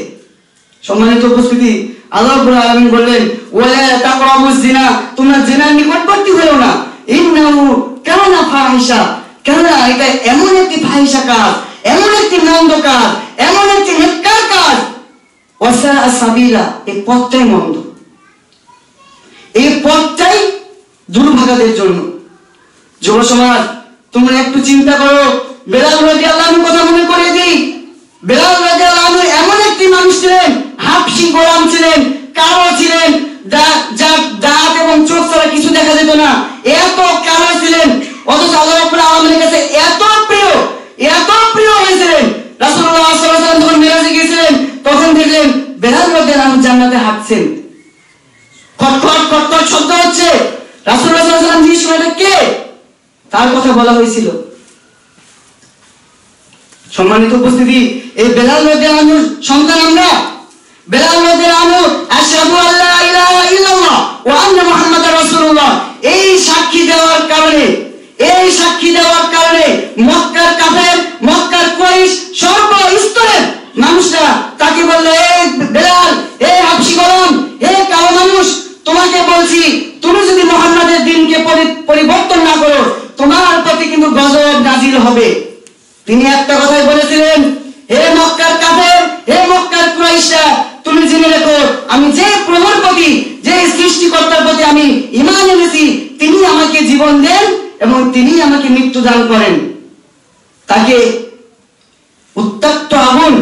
সম্মানিত উপস্থিতি, আল্লাহ রাব্বুল বললেন, ওয়ালা তাকরাবুজ জিনা তোমরা জিনার নিকটবর্তী হও না। ইন্নাহু কানা ফাহিশা। কেননা এটা এমন একটি ফাহিশা কাজ এমন একটি মন্দ কাজ এমন একটি নেককার কাজ। ওয়াসা এই পথটাই মন্দ। এই পথটাই দুর্ভাগাদের জন্য। যুব সমাজ, তোমরা একটু চিন্তা করো। বেলাল রাদিয়াল্লাহু আনহু কথা মনে করে দিই। বেলাল রাদিয়াল্লাহু আনহু এমন একটি মানুষ ছিলেন, হাফসি গোলাম ছিলেন, কালো ছিলেন দাঁত এবং চোখ ছাড়া কিছু দেখা যেত না। এত কালো ছিলেন, অথচ আল্লাহ রাব্বুল আলামিনের কাছে এত প্রিয় এত প্রিয় হয়েছিলেন রাসূলুল্লাহ সাল্লাল্লাহু আলাইহি ওয়াসাল্লাম যখন মেরাজে গিয়েছিলেন তখন দেখলেন জান্নাতে হাঁটছেন। শব্দ হচ্ছে। জিজ্ঞেস কে? তার কথা বলা হয়েছিল। সম্মানিত উপস্থিতি, এই বেলাল সন্তান আমরা। বেলাল ইলাহা ইল্লাল্লাহ ওয়া আন্না মুহাম্মাদার রাসূলুল্লাহ। এই সাক্ষী দেওয়ার কারণে, এই সাক্ষী দেওয়ার কারণে মক্কার কাফের, মক্কার কুরাইশ সর্ব স্তরের মানুষরা তাকে বলল বেলাল হাবশি গোলাম এই কালো মানুষ, তোমাকে বলছি, তুমি যদি মোহাম্মদের দিনকে পরিবর্তন না করো, তোমার প্রতি কিন্তু গজব নাজিল হবে। তিনি একটা কথাই বলেছিলেন, হে মক্কার কাফের, হে মক্কার কুরাইশা তুমি জেনে রেখো, আমি যে প্রভুর প্রতি, যে সৃষ্টিকর্তার প্রতি আমি ইমান এনেছি, তিনি আমাকে জীবন দেন এবং তিনি আমাকে মৃত্যু দান করেন। তাকে উত্তপ্ত আগুন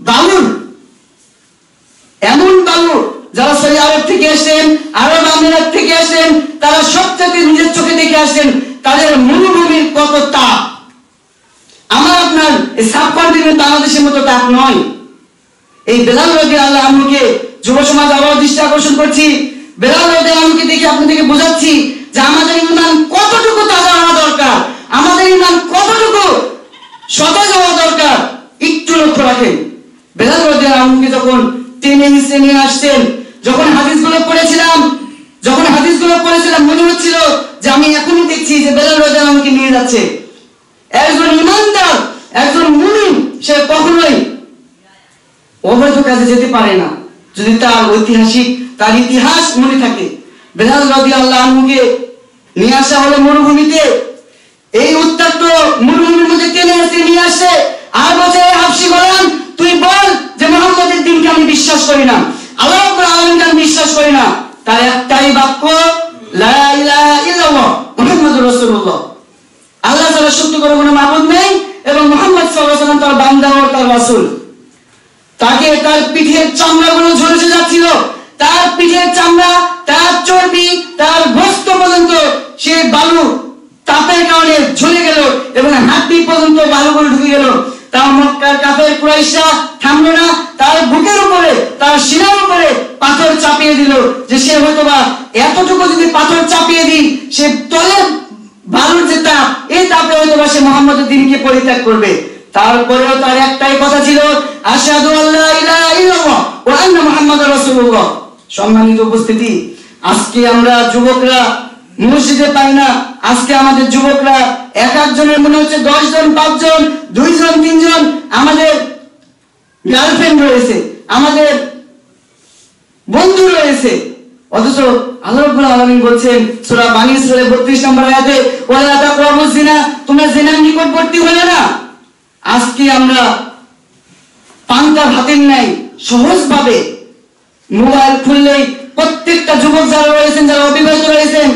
বালুর এমন বালু যারা সৌদি আরব থেকে আসেন, আরব আমিরাত থেকে আসেন, তারা সবচেয়ে নিজের চোখে দেখে আসেন তাদের মরুভূমির কত তাপ। আমার আপনার এই সাবকন্টিনেন্ট বাংলাদেশের মতো তাপ নয়। এই বেলাল রবি আল্লাহ আমুকে যুব সমাজ আবার দৃষ্টি আকর্ষণ করছি। বেলাল রবি আমুকে দেখে আপনাদেরকে বোঝাচ্ছি যে আমাদের ইমান কতটুকু তাজা হওয়া দরকার, আমাদের ইমান কতটুকু সতেজ হওয়া দরকার, একটু লক্ষ্য রাখেন। বেলাল রবি আমুকে যখন টেনে নিচে নিয়ে আসছেন। যখন হাদিসগুলো পড়েছিলাম, যখন হাদিসগুলো পড়েছিলাম, মনে হচ্ছিল যে আমি এখনই দেখছি যে বেলাল রবি আমাকে নিয়ে যাচ্ছে। একজন ইমানদার, একজন মুমিন, সে কখনোই অবৈধ কাজে যেতে পারে না। যদি তার ঐতিহাসিক, তার ইতিহাস মনে থাকে, বেলাল রাদি আল্লাহ আনহুকে নিয়ে আসা হলো মরুভূমিতে। এই উত্তপ্ত মরুভূমির মধ্যে টেনে এসে নিয়ে আসে। আর বলছে, "এ হাফসি গোলাম, তুই বল যে মোহাম্মদের দিনকে আমি বিশ্বাস করি না আল্লাহ আমি বিশ্বাস করি না, তার একটাই বাক্য, লা আল্লাহ সত্য করে কোনো মাবুদ নেই এবং তার বান্দা ও তার তাকে তার পিঠের চামড়াগুলো ঝরেছে যাচ্ছিল, তার পিঠের চামড়া, তার চর্বি, তার ভস্ত পর্যন্ত সে বালু তাপের কারণে ঝরে গেল এবং হাড্ডি পর্যন্ত বালুগুলো ঢুকে গেল। তার মক্কার কাফের কুরাইশা থামলো না, তার বুকের উপরে, তার শিরার উপরে পাথর চাপিয়ে দিল যে সে হয়তো এতটুকু যদি পাথর চাপিয়ে দিই, সে তলে বালুর যে তাপ, এই তাপে হয়তো সে মোহাম্মদের দিনকে পরিত্যাগ করবে। তারপরেও তার একটাই কথা ছিল, আশহাদু আল্লা ইলাহা ইল্লাল্লাহ ওয়া আন্না মুহাম্মাদুর রাসূলুল্লাহ। সম্মানিত উপস্থিতি, আজকে আমরা যুবকরা মসজিদে পাই না, আজকে আমাদের যুবকরা এক একজনের মনে হচ্ছে দশ জন পাঁচজন, দুইজন, তিনজন, আমাদের গার্লফ্রেন্ড রয়েছে, আমাদের বন্ধু রয়েছে। অথচ আল্লাহ আলামিন বলছেন, সূরা বানী ইসরাইলের 32 নম্বর আয়াতে, ওয়ালা তাকরাবুজ জিনা তোমরা জিনার নিকটবর্তী হলে না। আজকে আমরা পান্তা ভাতের নাই সহজভাবে মোবাইল খুললেই প্রত্যেকটা যুবক যারা রয়েছেন, যারা অবিবাহিত রয়েছেন,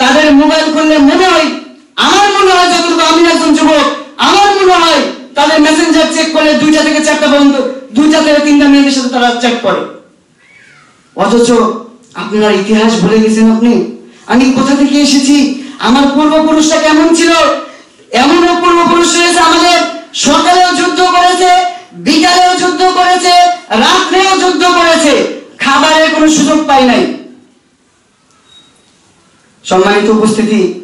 তাদের মোবাইল খুললে মনে হয় আমার মনে হয় যতটুকু আমি একজন যুবক, আমার মনে হয় তাদের মেসেঞ্জার চেক করে দুইটা থেকে চারটা পর্যন্ত, দুইটা থেকে তিনটা মেয়েদের সাথে তারা চেক করে। অথচ আপনার ইতিহাস ভুলে গেছেন আপনি? আমি কোথা থেকে এসেছি? আমার পূর্বপুরুষরা কেমন ছিল? এমনও পূর্বপুরুষ রয়েছে আমাদের। সকালেও যুদ্ধ করেছে, বিকালেও যুদ্ধ করেছে, রাত্রেও যুদ্ধ করেছে। খাবারের কোনো সুযোগ পাই নাই। সম্মানিত উপস্থিতি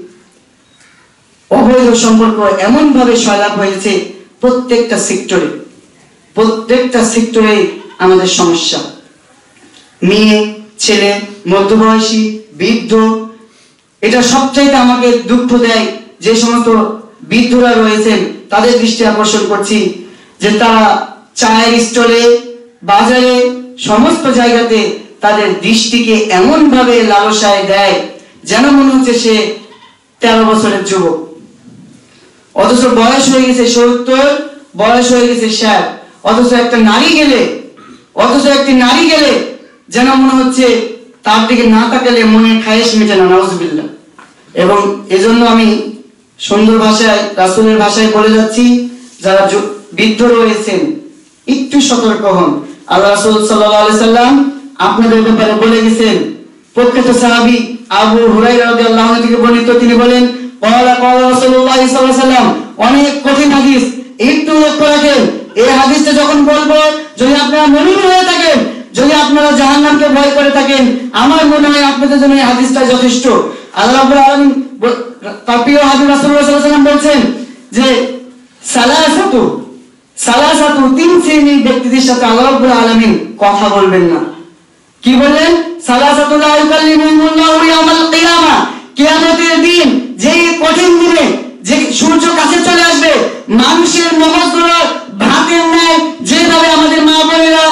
অবৈধ সম্পর্ক এমন ভাবে সয়লাভ হয়েছে প্রত্যেকটা সেক্টরে প্রত্যেকটা সেক্টরে আমাদের সমস্যা। মেয়ে, ছেলে, মধ্যবয়সী, বৃদ্ধ, এটা সবচাইতে আমাকে দুঃখ দেয় যে সমস্ত বৃদ্ধরা রয়েছেন, তাদের দৃষ্টি আকর্ষণ করছি যে তারা চায়ের স্টলে, বাজারে, সমস্ত জায়গাতে তাদের দৃষ্টিকে এমন ভাবে লালসায় দেয় যেন মনে হচ্ছে সে তেরো বছরের যুবক। অথচ বয়স হয়ে গেছে সত্তর, বয়স হয়ে গেছে ষাট। অথচ একটা নারী গেলে, অথচ একটি নারী গেলে যেন মনে হচ্ছে তার দিকে না তাকালে মনে খায়েশ মেটে না নাউজবিল্লা এবং এজন্য আমি সুন্দর ভাষায়, রাসুলের ভাষায় বলে যাচ্ছি, যারা বৃদ্ধ রয়েছেন, একটু সতর্ক হন। আল্লাহ রাসূল আলাইহি সাল্লাম আপনাদের ব্যাপারে বলে গেছেন, প্রখ্যাত সাহাবী আবু হুরাই রাদিয়াল্লাহু আনহু থেকে বর্ণিত, তিনি বলেন ক্বালা ক্বালা অনেক কঠিন হাদিস। একটু লক্ষ্য রাখেন, এই হাদিসটা যখন বলব, যদি আপনারা মনির হয়ে থাকেন, যদি আপনারা জাহান্নামকে ভয় করে থাকেন, আমার মনে হয় আপনাদের জন্য এই হাদিসটা যথেষ্ট। আল্লাহ রাব্বুল আলামিন হাবিব রাসূলুল্লাহ সাল্লাল্লাহু আলাইহি সাল্লাম বলছেন যে, সালাসাতু তিন শ্রেণির ব্যক্তিদের সাথে আল্লাহ রাব্বুল আলামিন কথা বলবেন না। কি বললেন? সালাসাতু লা ইউকাল্লিমুহুল্লাহু ইয়াওমাল কিয়ামা। কিয়ামতের দিন যেই কঠিন দিনে যে সূর্য কাছে চলে আসবে, মানুষের মগজগুলো ভাতের ন্যায় যেভাবে আমাদের মা বোনেরা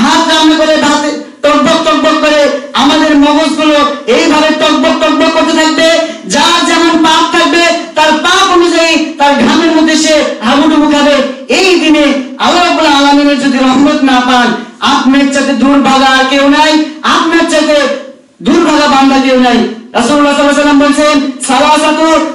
ভাত রান্না করে, ভাতে টকবক টকবক করে, আমাদের মগজগুলো এইভাবে টকবক টকবক করতে থাকবে, যার যেমন পাপ থাকবে, তার পাপ অনুযায়ী তার ঘামের মধ্যে সে হাবুডুবু খাবে। এই দিনে আল্লাহ আলামিনের যদি রহমত না পান, আপনার চাইতে দুর্ভাগা কেউ নাই, আপনার চাইতে দুর্ভাগা বান্দা কেউ নাই। রাসূলুল্লাহ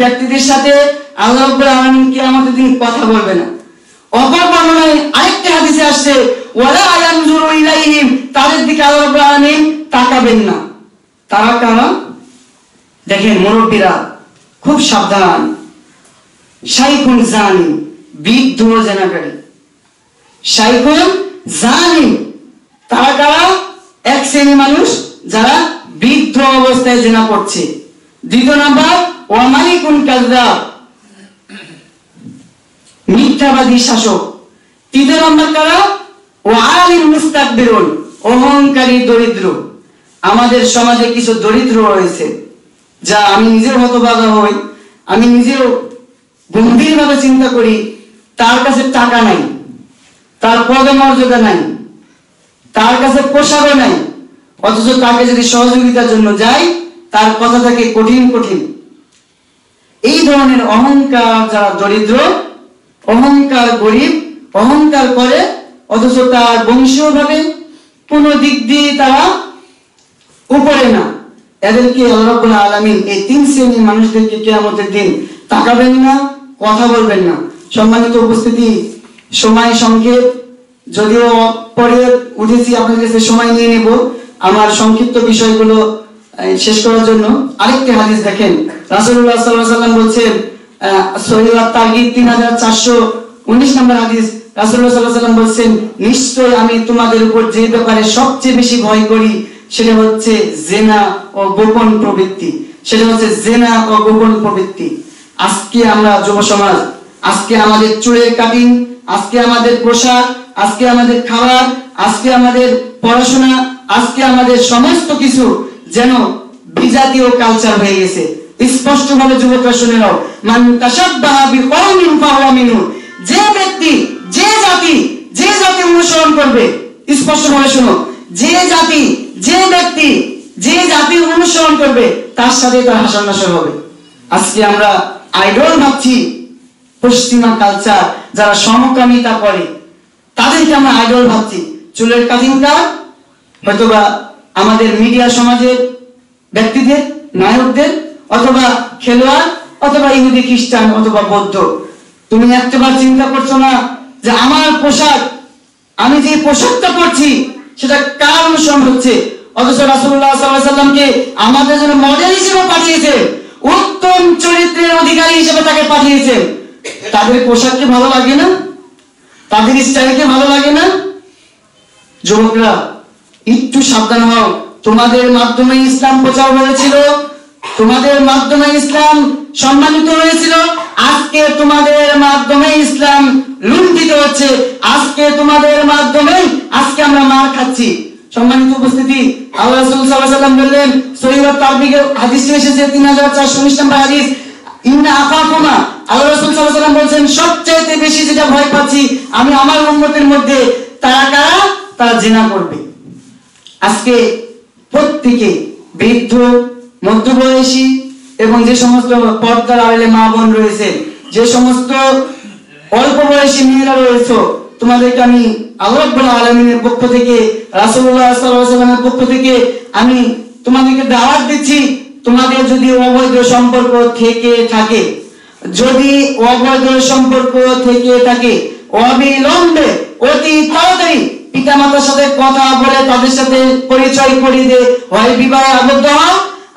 ব্যক্তিদের সাথে আল্লাহ রাব্বুল আলামিন দিন কথা বলবে না। অপর বর্ণনায় আরেকটা হাদিসে আসছে, ওয়ালা ইয়ানজুরু ইলাইহিম তাদের দিকে আল্লাহ তাকাবেন না। তারা কারা? দেখেন মুরব্বীরা, খুব সাবধান। শাইখুন জানি বৃদ্ধ জেনাকারী। শাইখুন জানি তারা কারা? এক শ্রেণি মানুষ যারা বৃদ্ধ অবস্থায় জেনা করছে। দ্বিতীয় নাম্বার ওয়ামালিকুন কাযযাব। মিথ্যাবাদী শাসক। তৃতীয় নম্বর কারা? ও আলিম মুস্তাকবিরুন, অহংকারী দরিদ্র। আমাদের সমাজে কিছু দরিদ্র রয়েছে, যা আমি নিজের হতবাগা হই, আমি নিজেও গম্ভীরভাবে চিন্তা করি, তার কাছে টাকা নাই, তার পদমর্যাদা নাই, তার কাছে পোশাকও নাই, অথচ তাকে যদি সহযোগিতার জন্য যাই তার কথা থাকে কঠিন কঠিন। এই ধরনের অহংকার যারা দরিদ্র, অহংকার গরিব, অহংকার করে, অথচ তার বংশীয় ভাবে কোন দিক দিয়ে তারা উপরে না। এদেরকে আল্লাহ রাব্বুল আলামিন এই তিন শ্রেণির মানুষদেরকে কিয়ামতের দিন তাকাবেন না, কথা বলবেন না। সম্মানিত উপস্থিতি, সময় সংক্ষেপ। যদিও পরে উঠেছি, আপনাদের কাছে সময় নিয়ে নেব। আমার সংক্ষিপ্ত বিষয়গুলো শেষ করার জন্য আরেকটি হাদিস দেখেন। রাসূলুল্লাহ বলছেন সহিহ নম্বর হাদিস। বলছেন নিশ্চয় আমি তোমাদের উপর যে ব্যাপারে সবচেয়ে বেশি ভয় করি, সেটা হচ্ছে জেনা ও গোপন প্রবৃত্তি। সেটা হচ্ছে জেনা ও গোপন প্রবৃত্তি। আজকে আমরা যুব সমাজ, আজকে আমাদের চুলের কাটিং, আজকে আমাদের পোশাক, আজকে আমাদের খাবার, আজকে আমাদের পড়াশোনা, আজকে আমাদের সমস্ত কিছু যেন বিজাতীয় কালচার হয়ে গেছে। স্পষ্ট ভাবে যুবকরা শুনে নাও। মান তাসাব্বাহা বিকওমিন ফাহুয়া মিনহু। যে ব্যক্তি, যে জাতি যে জাতি অনুসরণ করবে স্পষ্ট ভাবে শুনো। যে জাতি, যে ব্যক্তি, যে জাতি অনুসরণ করবে, তার সাথে তার হাসান নাসর হবে। আজকে আমরা আইডল ভাবছি পশ্চিমা কালচার যারা সমকামিতা করে। তাদেরকে আমরা আইডল ভাবছি। চুলের কাটিংটা হয়তোবা আমাদের মিডিয়া সমাজের ব্যক্তিদের, নায়কদের, অথবা খেলোয়াড়, অথবা ইহুদি, খ্রিস্টান, অথবা বৌদ্ধ। তুমি একটাবার চিন্তা করছ না যে আমার পোশাক, আমি যে পোশাকটা পরছি, সেটা কার অনুসরণ হচ্ছে? অথচ সাল্লাল্লাহু সাল্লামকে আমাদের জন্য মডেল হিসেবে পাঠিয়েছে, উত্তম চরিত্রের অধিকারী হিসেবে তাকে পাঠিয়েছে। তাদের পোশাককে ভালো লাগে না? তাদের স্টাইলকে ভালো লাগে না? যুবকরা একটু সাবধান হও। তোমাদের মাধ্যমে ইসলাম প্রচার হয়েছিল। তোমাদের মাধ্যমে ইসলাম সম্মানিত হয়েছিল। আজকে তোমাদের মাধ্যমে ইসলাম লুণ্ঠিত হচ্ছে। আজকে তোমাদের মাধ্যমে, আজকে আমরা মার খাচ্ছি। সম্মানিত উপস্থিতি, আল্লাহ রাসূল সাল্লাল্লাহু আলাইহি সাল্লাম বললেন, সহিহ তারবিকে হাদিসে এসেছে 3419 নম্বর হাদিস, ইন্না আফাকুমা আল্লাহ রাসূল সাল্লাল্লাহু আলাইহি সাল্লাম বলছেন সবচেয়ে বেশি যেটা ভয় পাচ্ছি, আমি আমার উম্মতের মধ্যে, তারা কারা? তারা জিনা করবে। আজকে প্রত্যেকে বৃদ্ধ, মধ্যবয়সী এবং যে সমস্ত পর্দার আড়ালে মা বোন রয়েছে, যে সমস্ত অল্প বয়সী মেয়েরা রয়েছে, তোমাদেরকে আমি আল্লাহ আলামিনের পক্ষ থেকে আলাইহি ওয়াসাল্লামের পক্ষ থেকে আমি তোমাদেরকে দাওয়াত দিচ্ছি, তোমাদের যদি অবৈধ সম্পর্ক থেকে থাকে, যদি অবৈধ সম্পর্ক থেকে থাকে, অবিলম্বে অতি তাড়াতাড়ি পিতামাতার সাথে কথা বলে তাদের সাথে পরিচয় করিয়ে দে হয় বিবাহে আবদ্ধ হও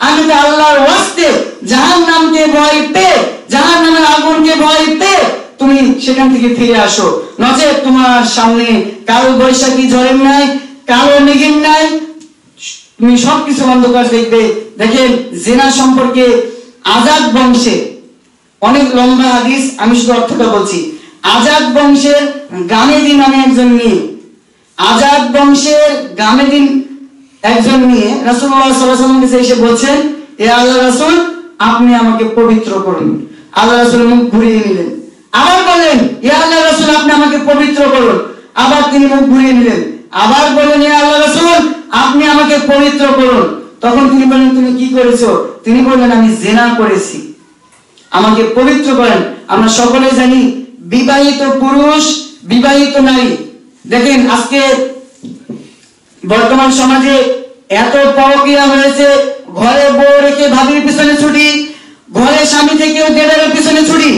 আমি তো আল্লাহর ওয়াস্তে জাহান নামকে ভয় পেয়ে জাহান নামের আগুনকে ভয় পেয়ে তুমি সেখান থেকে ফিরে আসো। নচেত তোমার সামনে কালো বৈশাখী ঝড়ের নাই কালো মেঘের নাই তুমি সবকিছু অন্ধকার দেখবে। দেখেন, জেনা সম্পর্কে আজাদ বংশে, অনেক লম্বা হাদিস, আমি শুধু অর্থটা বলছি। আজাদ বংশের গামেদি নামে একজন মেয়ে। আজাদ বংশের গামেদিন একজন রাসূলুল্লাহ সাল্লাল্লাহু কাছে এসে বলছেন, এ আল্লাহ রাসূল, আপনি আমাকে পবিত্র করুন। আল্লাহ রাসূল মুখ ঘুরিয়ে নিলেন। আবার বললেন, এ আল্লাহ রাসূল, আপনি আমাকে পবিত্র করুন। আবার তিনি মুখ ঘুরিয়ে নিলেন। আবার বললেন, এ আল্লাহ রাসূল, আপনি আমাকে পবিত্র করুন। তখন তিনি বললেন, তুমি কি করেছ? তিনি বললেন, আমি জেনা করেছি। আমাকে পবিত্র করেন। আমরা সকলে জানি, বিবাহিত পুরুষ, বিবাহিত নারী। দেখেন, আজকে বর্তমান সমাজে এত পরকিয়া হয়েছে, ঘরে বউ রেখে ভাবির পিছনে ছুটি, ঘরে স্বামী থেকেও দেবের পিছনে ছুটি।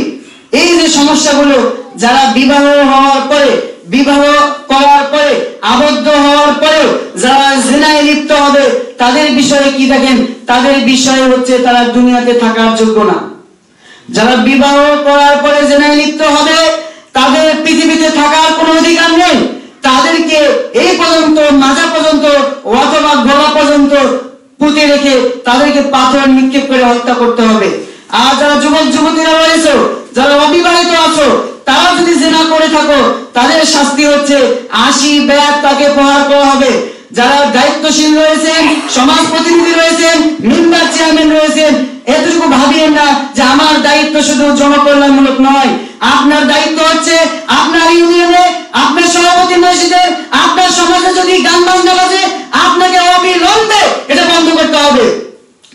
এই যে সমস্যাগুলো, যারা বিবাহ হওয়ার পরে, বিবাহ করার পরে, আবদ্ধ হওয়ার পরেও যারা জেনায় লিপ্ত হবে, তাদের বিষয়ে কি দেখেন? তাদের বিষয় হচ্ছে তারা দুনিয়াতে থাকার যোগ্য না। যারা বিবাহ করার পরে জেনায় লিপ্ত হবে, তাদের পৃথিবীতে থাকার কোনো অধিকার নেই। তাদেরকে এই পর্যন্ত, মাজা পর্যন্ত, অথবা গলা পর্যন্ত পুঁতে রেখে তাদেরকে পাথর নিক্ষেপ করে হত্যা করতে হবে। আর যারা যুবক, যুবতীরা রয়েছে, যারা অবিবাহিত আছো তারা যদি জেনা করে থাকো, তাদের শাস্তি হচ্ছে আশি ব্যাগ তাকে প্রহার করা হবে। যারা দায়িত্বশীল রয়েছেন, সমাজ প্রতিনিধি রয়েছেন মেম্বার চেয়ারম্যান রয়েছেন এতটুকু ভাবিয়েন না যে আমার দায়িত্ব শুধু জনকল্যাণমূলক নয়। আপনার দায়িত্ব হচ্ছে আপনার ইউনিয়নে, আপনার সভাপতি মসজিদে, আপনার সমাজে যদি গান বাজনা বাজে, আপনাকে অবিলম্বে এটা বন্ধ করতে হবে।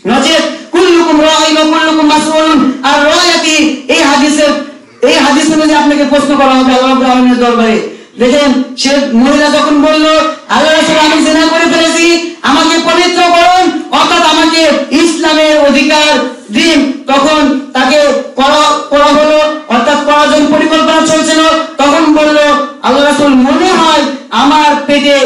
নচেত কুল্লুকুম রাইন ওয়া কুল্লুকুম মাসউলুন। আর রায়াতি, এই হাদিসের এই হাদিস অনুযায়ী আপনাকে প্রশ্ন করা হবে আল্লাহ রাব্বুল দরবারে। দেখেন, সে মহিলা যখন বলল, আল্লাহ রাসূল আমি জেনা করে ফেলেছি, আমাকে পবিত্র করুন অর্থাৎ আমাকে ইসলামের অধিকার দিন। তখন তাকে করা করা হলো, অর্থাৎ পরাজন পরিকল্পনা চলছিল। তখন বলল, আল্লাহ রাসূল, মনে হয় আমার পেটে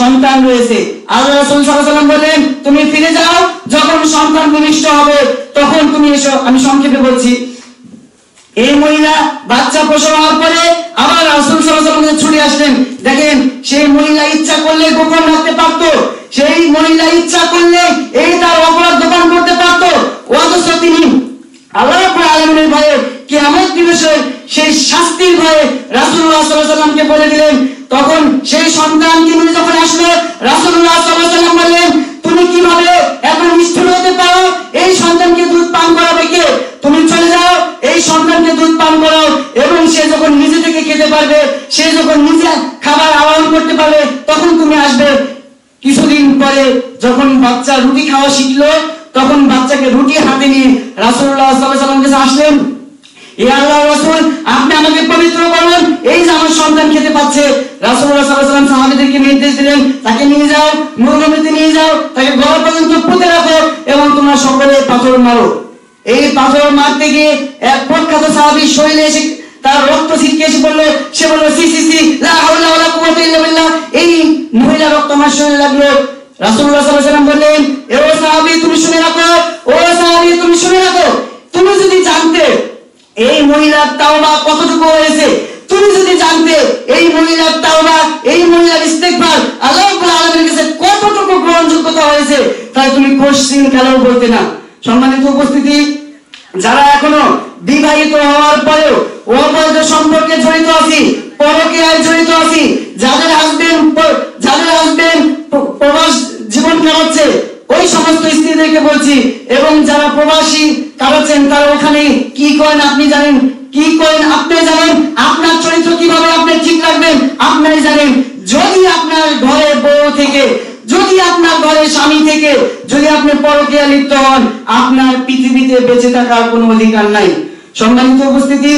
সন্তান রয়েছে। আল্লাহ রাসূল ওয়াসাল্লাম বলেন তুমি ফিরে যাও, যখন সন্তান ভূমিষ্ঠ হবে, তখন তুমি এসো, আমি সংক্ষেপে বলছি। এই মহিলা বাচ্চা প্রসব হওয়ার পরে আবার রাসূল ওয়াসাল্লাম ছুটে আসলেন। দেখেন, সেই মহিলা ইচ্ছা করলে গোপন রাখতে পারত। সেই মহিলা ইচ্ছা করলে এই তার অপরাধ গোপন করতে পারত। অথচ তিনি আল্লাহ আলামিনের ভয়ে দিবসে সেই শাস্তির ভয়ে রাসূলুল্লাহ সাল্লাল্লাহু আলাইহি বলে দিলেন। তখন সেই সন্তানকে নিয়ে যখন আসলো? রাসূলুল্লাহ সাল্লাল্লাহু আলাইহি বললেন তুমি কীভাবে এত নিষ্ঠুর হতে পারো? এই সন্তানকে দুধ পান করাবে কে? তুমি চলে যাও, এই সন্তানকে দুধ পান করাও এবং সে যখন নিজে থেকে খেতে পারবে, সে যখন নিজে খাবার আহরণ করতে পারবে, তখন তুমি আসবে। কিছুদিন পরে যখন বাচ্চা রুটি খাওয়া শিখলো, তখন বাচ্চাকে রুটি হাতে নিয়ে রাসূলুল্লাহ সাল্লাল্লাহু আলাইহি কাছে আসলেন। এ আল্লাহ রাসূল, আপনি আমাকে পবিত্র করুন। এই যে আমার সন্তান খেতে পাচ্ছে, রাসূলুল্লাহ সাল্লাল্লাহু আলাইহি নির্দেশ দিলেন, তাকে নিয়ে যাও মরুভূমিতে নিয়ে যাও, তাকে গড় পর্যন্ত পুঁতে রাখো এবং তোমরা সকলে পাথর মারো। এই পাথর মারতে গিয়ে এক প্রখ্যাত সাহাবী শরীরে এসে তার রক্ত ছিটকে এসে বলল, সে বলল, সি সি সি, লা হাওলা ওয়ালা কুওয়াতা ইল্লা বিল্লাহ। এই মহিলা রক্ত আমার শরীরে লাগল। রাসূলুল্লাহ সাল্লাল্লাহু আলাইহি ওয়াসাল্লাম বললেন ও সাহাবী, তুমি শুনে রাখো, ও সাহাবী, তুমি শুনে রাখো। তুমি যদি জানতে এই মহিলার তাওবা কতটুকু হয়েছে? তুমি যদি জানতে এই মহিলার তাওবা, এই মহিলার ইস্তেগফার আল্লাহ আলামিনের কাছে কতটুকু গ্রহণযোগ্যতা হয়েছে তাই তুমি কোশ্চিন কালেও বলতে না। সম্মানিত উপস্থিতি, যারা এখনও বিবাহিত হওয়ার পরেও অবৈধ সম্পর্কে জড়িত আছি, পরকীয়ায় জড়িত আছি, যাদের হাজবেন্ড যাদের হাজবেন্ড প্রবাস জীবন কাটাচ্ছে ওই সমস্ত স্ত্রীদেরকে বলছি, এবং যারা প্রবাসী কাটাচ্ছেন তারা ওখানে কি করেন আপনি জানেন? কি করেন আপনি জানেন? আপনার চরিত্র কীভাবে আপনি ঠিক রাখবেন? আপনি জানেন, যদি আপনার ঘরে বউ থেকে, যদি আপনার ঘরে স্বামী থেকে, যদি আপনি পরকীয়া লিপ্ত হন, আপনার পৃথিবীতে বেঁচে থাকার কোনো অধিকার নাই। সম্মানিত উপস্থিতি,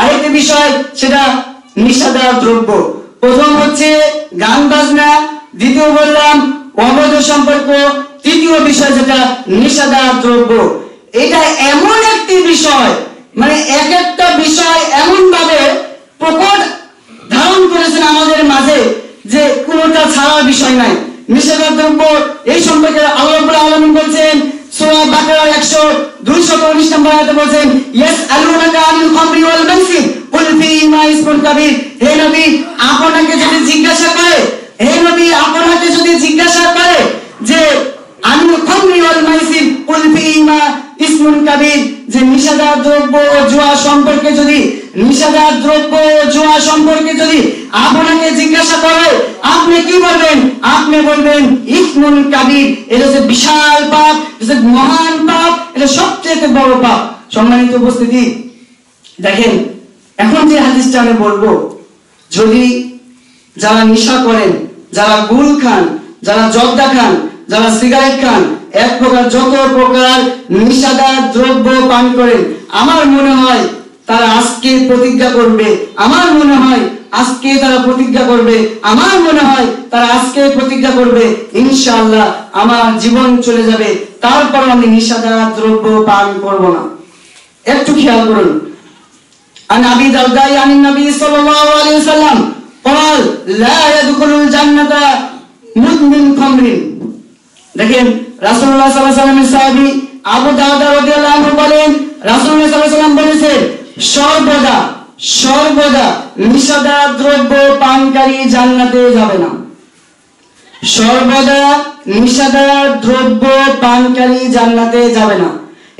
আরেকটি বিষয়, সেটা নিষেধাজ্ঞা দ্রব্য। প্রথম হচ্ছে গান বাজনা, দ্বিতীয় বললাম অবৈধ সম্পর্ক, তৃতীয় বিষয় যেটা নিষেধাজ্ঞা দ্রব্য। এটা এমন একটি বিষয় মানে এক একটা বিষয় এমন ভাবে প্রকট ধারণ করেছেন আমাদের মাঝে যে কোনোটা ছাড়ার বিষয় নাই। দ্রব্য, এই সম্পর্কে বলছেন 100 219 নম্বর আয়াতে বলছেন খামরি ওয়াল হে নবী, আপনাকে যদি জিজ্ঞাসা করে, হে নবী আপনাকে জিজ্ঞাসা করে যে ইসমুন যে দ্রব্য ও সম্পর্কে যদি দ্রব্য ও সম্পর্কে যদি আপনাকে জিজ্ঞাসা করে, আপনি কি বলবেন? আপনি বলবেন, ইসমুন এটা যে বিশাল পাপ মহান পাপ, এটা সবচেয়ে বড় পাপ। সম্মানিত উপস্থিতি, দেখেন, এখন যে হাদিসটা আমি বলব, যদি যারা নেশা করেন, যারা গুল খান যারা জর্দা খান যারা সিগারেট খান এক প্রকার যত প্রকার নিষাদার দ্রব্য পান করেন আমার মনে হয় তারা আজকে প্রতিজ্ঞা করবে আমার মনে হয় আজকে তারা প্রতিজ্ঞা করবে আমার মনে হয় তারা আজকে প্রতিজ্ঞা করবে ইনশাআল্লাহ আমার জীবন চলে যাবে তারপর আমি নিষাদার দ্রব্য পান করব না একটু খেয়াল করুন عن ابي الدرداء عن النبي صلى الله عليه وسلم قال لا يدخل الجنة মুদমিন খামরিন দেখেন রাসূলুল্লাহ সাল্লাল্লাহু আলাইহি আবু রাদিয়াল্লাহু আনহু বলেন, রাসূলুল্লাহ সাল্লাল্লাহু আলাইহি সর্বদা সর্বদা নিষাদা দ্রব্য পানকারী জান্নাতে যাবে না। সর্বদা নিষাদা দ্রব্য পানকারী জান্নাতে যাবে না।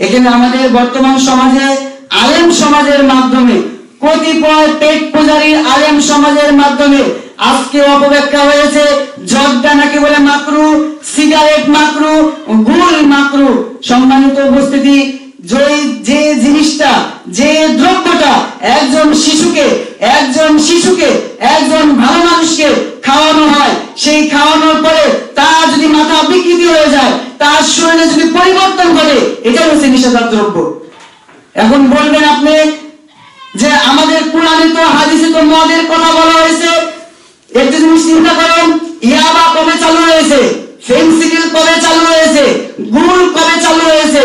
এখানে আমাদের বর্তমান সমাজে, আলেম সমাজের মাধ্যমে, কতিপয় পেট আলেম সমাজের মাধ্যমে আজকে অপব্যাখ্যা হয়েছে জর্দা নাকি বলে মাকরু, সিগারেট মাকরু গুল মাকরু। সম্মানিত উপস্থিতি, যে জিনিসটা, যে দ্রব্যটা একজন শিশুকে একজন শিশুকে, একজন ভালো মানুষকে খাওয়ানো হয়, সেই খাওয়ানোর পরে যদি মাথা বিকৃতি হয়ে যায়, তার শরীরে যদি পরিবর্তন করে এটা হচ্ছে নিষেধার দ্রব্য। এখন বলবেন আপনি যে আমাদের কোরআনে তো, হাদিসে তো মদের কথা বলা হয়েছে একটু জিনিস চিন্তা করুন, ইয়াবা কবে চালু হয়েছে ফেন্সিডিল কবে চালু হয়েছে, গুল কবে চালু হয়েছে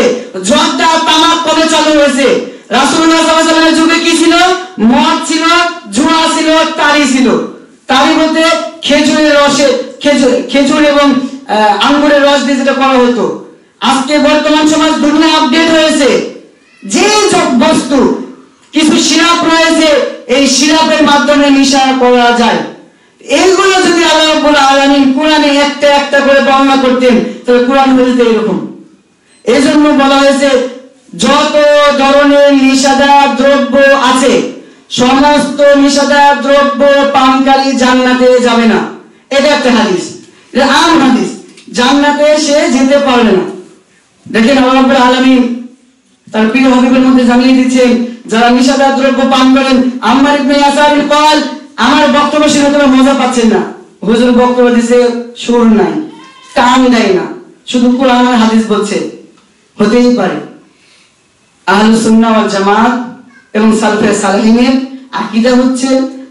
জর্দা তামাক কবে চালু হয়েছে। রাসূলুল্লাহ সাল্লাল্লাহু আলাইহি যুগে কি ছিল? মদ ছিল, জুয়া ছিল, তারি ছিল। তারি বলতে খেজুরের রসে, খেজুর খেজুর এবং আঙ্গুরের রস দিয়ে যেটা করা হতো। আজকে বর্তমান সমাজ দুনিয়া আপডেট হয়েছে। যে বস্তু, কিছু সিরাপ রয়েছে, এই সিরাপের মাধ্যমে নিশা করা যায়। এইগুলো যদি আল্লাহ রাব্বুল আলামিন কোরআনে একটা একটা করে বর্ণনা করতেন, তাহলে কোরআন বলতে এরকম। এই জন্য বলা হয়েছে, যত ধরনের নিষেধার দ্রব্য আছে, সমস্ত নিষেধার দ্রব্য পানকারী জান্নাতে যাবে না। এটা একটা হাদিস। এটা আম হাদিস। জান্নাতে সে যেতে পারবে না। দেখেন আল্লাহ রাব্বুল আলামিন তার প্রিয় হাবিবের মধ্যে জানিয়ে দিচ্ছেন, যারা নিষেধার দ্রব্য পান করেন, আম্মার ইবনে ইয়াসার কল আমার বক্তব্য শুনে তোমরা মজা পাচ্ছেন না। হুজুর বক্তব্য দিছে, সুর নাই টান দেয় না, শুধু কোরআন হাদিস বলছে। হতেই পারে। ওয়াল জামাত এবং সালফে সালেহিনের আকীদা হচ্ছে,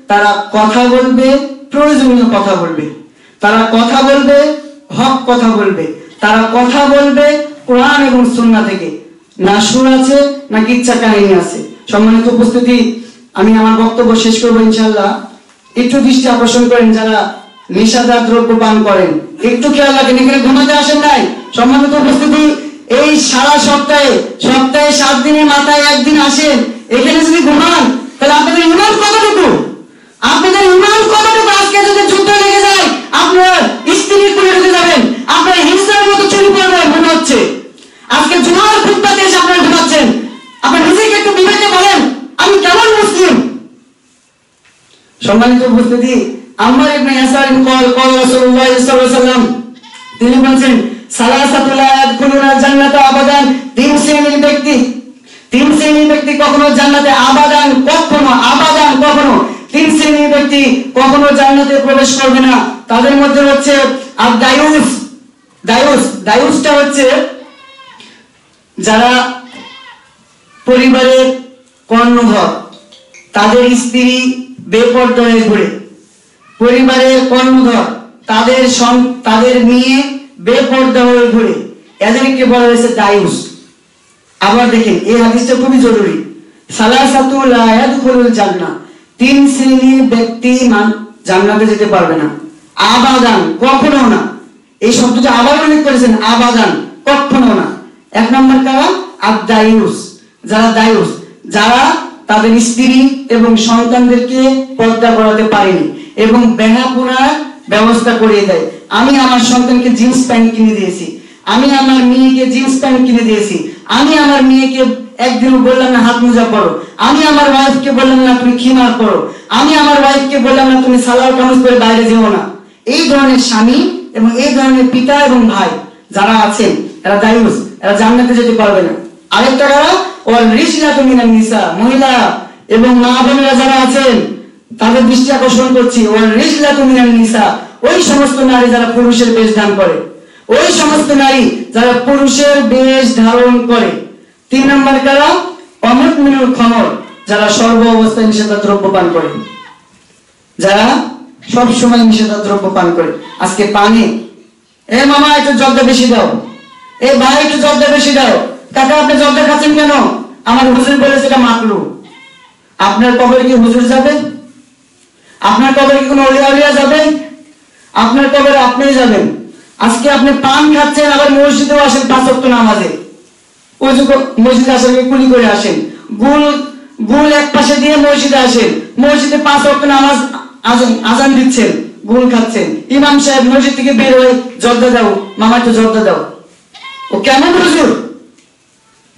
তারা কথা বলবে, প্রয়োজনীয় কথা বলবে। তারা কথা বলবে, হক কথা বলবে। তারা কথা বলবে কোরআন এবং সুন্নাহ থেকে। না সুর আছে না কিচ্ছা কাহিনী আছে। সম্মানিত উপস্থিতি, আমি আমার বক্তব্য শেষ করব ইনশাল্লাহ একটু দৃষ্টি আকর্ষণ করেন যারা নিষাদার দ্রব্য পান করেন। একটু খেয়াল রাখেন, এখানে ঘুমাতে আসেন নাই। সম্মানিত উপস্থিতি, এই সারা সপ্তাহে সপ্তাহে সাত দিনের মাথায় একদিন আসেন। এখানে যদি ঘুমান, তাহলে আপনাদের ইমান কতটুকু? আপনাদের ইমান কতটুকু? আজকে যদি যুদ্ধ লেগে যায়, আপনার স্ত্রী করে ঢুকে যাবেন, আপনার হিংসার মতো চুরি করবে মনে হচ্ছে। আজকে জুমার ফুটপাতে এসে আপনারা ঘুমাচ্ছেন। আপনার নিজেকে একটু বিবেকে বলেন, আমি কেমন মুসলিম? সম্মানিত উপস্থিতি আম্মার ইবনে ইয়াসার কল কল রাসূলুল্লাহ সাল্লাল্লাহু আলাইহি তিনি বলেন সালাসাতুল ইয়াদখুলুনা জান্নাতা আবাদান, তিন শ্রেণির ব্যক্তি, তিন শ্রেণির ব্যক্তি কখনো জান্নাতে আবাদান, কখনো আবাদান, কখনো তিন শ্রেণির ব্যক্তি কখনো জান্নাতে প্রবেশ করবে না। তাদের মধ্যে হচ্ছে আর দায়ুস দায়ুস, দায়ুসটা হচ্ছে যারা পরিবারের কর্ণধর, তাদের স্ত্রী বেপর্দা হয়ে ঘুরে। পরিবারের কর্ণধর, তাদের তাদের মেয়ে বেপর্দা হয়ে ঘুরে। এদেরকে বলা হয়েছে দায়ুস। আবার দেখেন, এই হাদিসটা খুবই জরুরি। সালাসাতু লা ইয়াদখুলুল জান্নাহ। তিন শ্রেণির ব্যক্তি জান্নাতে যেতে পারবে না। আবাদান কখনো না। এই শব্দটা আবার উল্লেখ করেছেন, আবাদান কখনো না। এক নম্বর কারা? আর দায়ুস যারা দায়ুস, যারা তাদের স্ত্রী এবং সন্তানদেরকে পর্দা করাতে পারেনি এবং বেহাপুরার ব্যবস্থা করিয়ে দেয়। আমি আমার সন্তানকে জিন্স প্যান্ট কিনে দিয়েছি। আমি আমার মেয়েকে জিন্স প্যান্ট কিনে দিয়েছি। আমি আমার মেয়েকে একদিন বললাম না, হাত মোজা পরো। আমি আমার ওয়াইফকে বললাম না, তুমি খিমার পরো। আমি আমার ওয়াইফকে বললাম না, তুমি সালোয়ার কামিজ পরে বাইরে যেও না। এই ধরনের স্বামী এবং এই ধরনের পিতা এবং ভাই যারা আছেন, এরা দায়ুস এরা জান্নাতে যেতে পারবে না। আরেকটা কারা ওয়াল রিসলাতু মিনান নিসা, মহিলা এবং মা বোনেরা যারা আছেন, তাদের দৃষ্টি আকর্ষণ করছি। ওয়াল রিসলাতু মিনান নিসা, ওই সমস্ত নারী যারা পুরুষের বেশ দান করে। ওই সমস্ত নারী যারা পুরুষের বেশ ধারণ করে। তিন নম্বর কারা? অমৃত মিনুল খমর, যারা সর্ব অবস্থায় নিষেধা দ্রব্য পান করে। যারা সব সময় নিষেধা দ্রব্য পান করে। আজকে পানি। এ মামা, একটু জলটা বেশি দাও। এ ভাই, একটু জলটা বেশি দাও। কাকা আপনি জলটা খাচ্ছেন কেন? আমার হুজুর বলেছে এটা মাকলু আপনার কবরে কি হুজুর যাবে? আপনার কবরে কি কোনো অলিয়া অলিয়া যাবে? আপনার কবরে আপনিই যাবেন। আজকে আপনি পান খাচ্ছেন, আবার মসজিদেও আসেন পাঁচ ওয়াক্ত নামাজে। মসজিদে আসেন কুলি করে আসেন? গুল গুল এক পাশে দিয়ে মসজিদে আসেন। মসজিদে পাঁচ ওয়াক্ত নামাজ আজান- দিচ্ছেন, গুল খাচ্ছেন। ইমাম সাহেব মসজিদ থেকে বের হয়ে জর্দা দাও মামা একটু জর্দা দাও। ও কেমন হুজুর?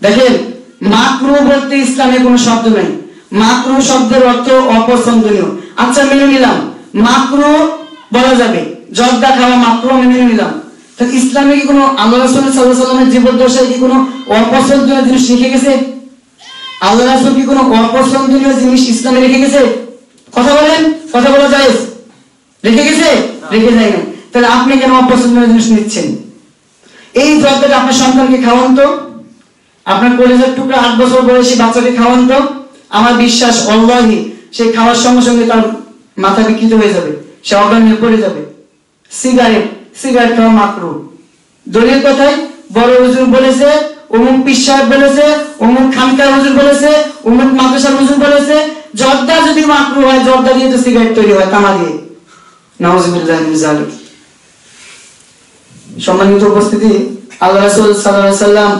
দেখেন মাকরু বলতে ইসলামে কোনো শব্দ নাই। মাকরু শব্দের অর্থ অপছন্দনীয়। আচ্ছা মেনে নিলাম। মাকরু বলা যাবে। জর্দা খাওয়া মাকরু আমি মেনে নিলাম। তাহলে ইসলামে কি কোনো আল্লাহ রাসূল আলাইহি সাল্লামের জীবদ্দশায় কি কোনো অপছন্দনীয় জিনিস রেখে গেছে? আল্লাহ রাসূল কি কোনো অপছন্দনীয় জিনিস ইসলামে রেখে গেছে? কথা বলেন কথা বলা যায়? রেখে গেছে? রেখে যায় না তাহলে আপনি কেন অপছন্দনীয় জিনিস নিচ্ছেন? এই জর্দাটা আপনার সন্তানকে খাওয়ান তো। আপনার কলেজের টুকরা আট বছর বয়সী বাচ্চাকে খাওয়ান তো? আমার বিশ্বাস, অল্লাহি, সে খাওয়ার সঙ্গে সঙ্গে তার মাথা বিকৃত হয়ে যাবে, সে অজ্ঞান হয়ে পড়ে যাবে। সিগারেট সিগারেট খাওয়া মাত্র দলীয় কথায়? বড় হুজুর বলেছে, অমুক পিসার বলেছে, অমুক খানকার হুজুর বলেছে, অমুক মাদ্রাসার হুজুর বলেছে, জর্দা যদি মাকরু হয়, জর্দা দিয়ে তো সিগারেট তৈরি হয়, তামা দিয়ে। নাউজুবিল্লাহ সম্মানিত উপস্থিতি, আল্লাহ রাসূল সাল্লাল্লাহু সাল্লাম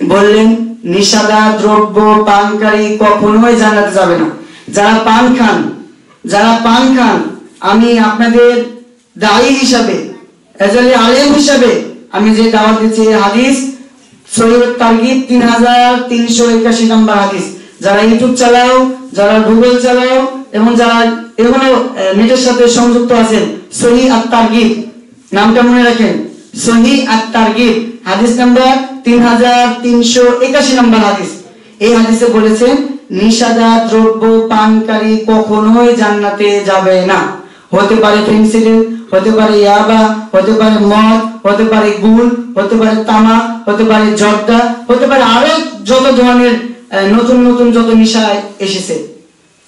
বললেন নিষাদা দ্রব্য পানকারী কখনোই জানাতে যাবে না। যারা পান খান, যারা পান খান, আমি আপনাদের দায়ী হিসাবে এজালি আলেম হিসাবে, আমি যে দাওয়াত দিচ্ছি হাদিস সৈয়দ তারগিব তিন হাজার তিনশো একাশি নম্বর হাদিস। যারা ইউটিউব চালাও, যারা গুগল চালাও, এবং যারা এগুলো নেটের সাথে সংযুক্ত আছেন, সহি আর তারগিব, নামটা মনে রাখেন, সহি আর তারগিব, হাদিস নাম্বার তিন হাজার তিনশো একাশি নম্বর হাদিস। এই হাদিসে বলেছেন নিষাদা দ্রব্য পানকারী কখনোই জান্নাতে যাবে না। হতে পারে পেন্সিলিন হতে পারে ইয়াবা, হতে পারে মদ, হতে পারে গুল, হতে পারে তামা, হতে পারে জর্দা, হতে পারে আরও যত ধরনের নতুন নতুন যত নিশায় এসেছে।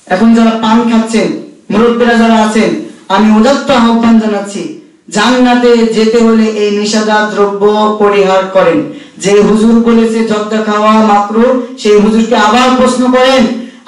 এখন যারা পান খাচ্ছেন, মুরব্বীরা যারা আছেন, আমি উদাত্ত আহ্বান জানাচ্ছি জান্নাতে যেতে হলে এই নিষাদা দ্রব্য পরিহার করেন। যে হুজুর বলেছে জর্দা খাওয়া মাকরু সেই হুজুরকে আবার প্রশ্ন করেন,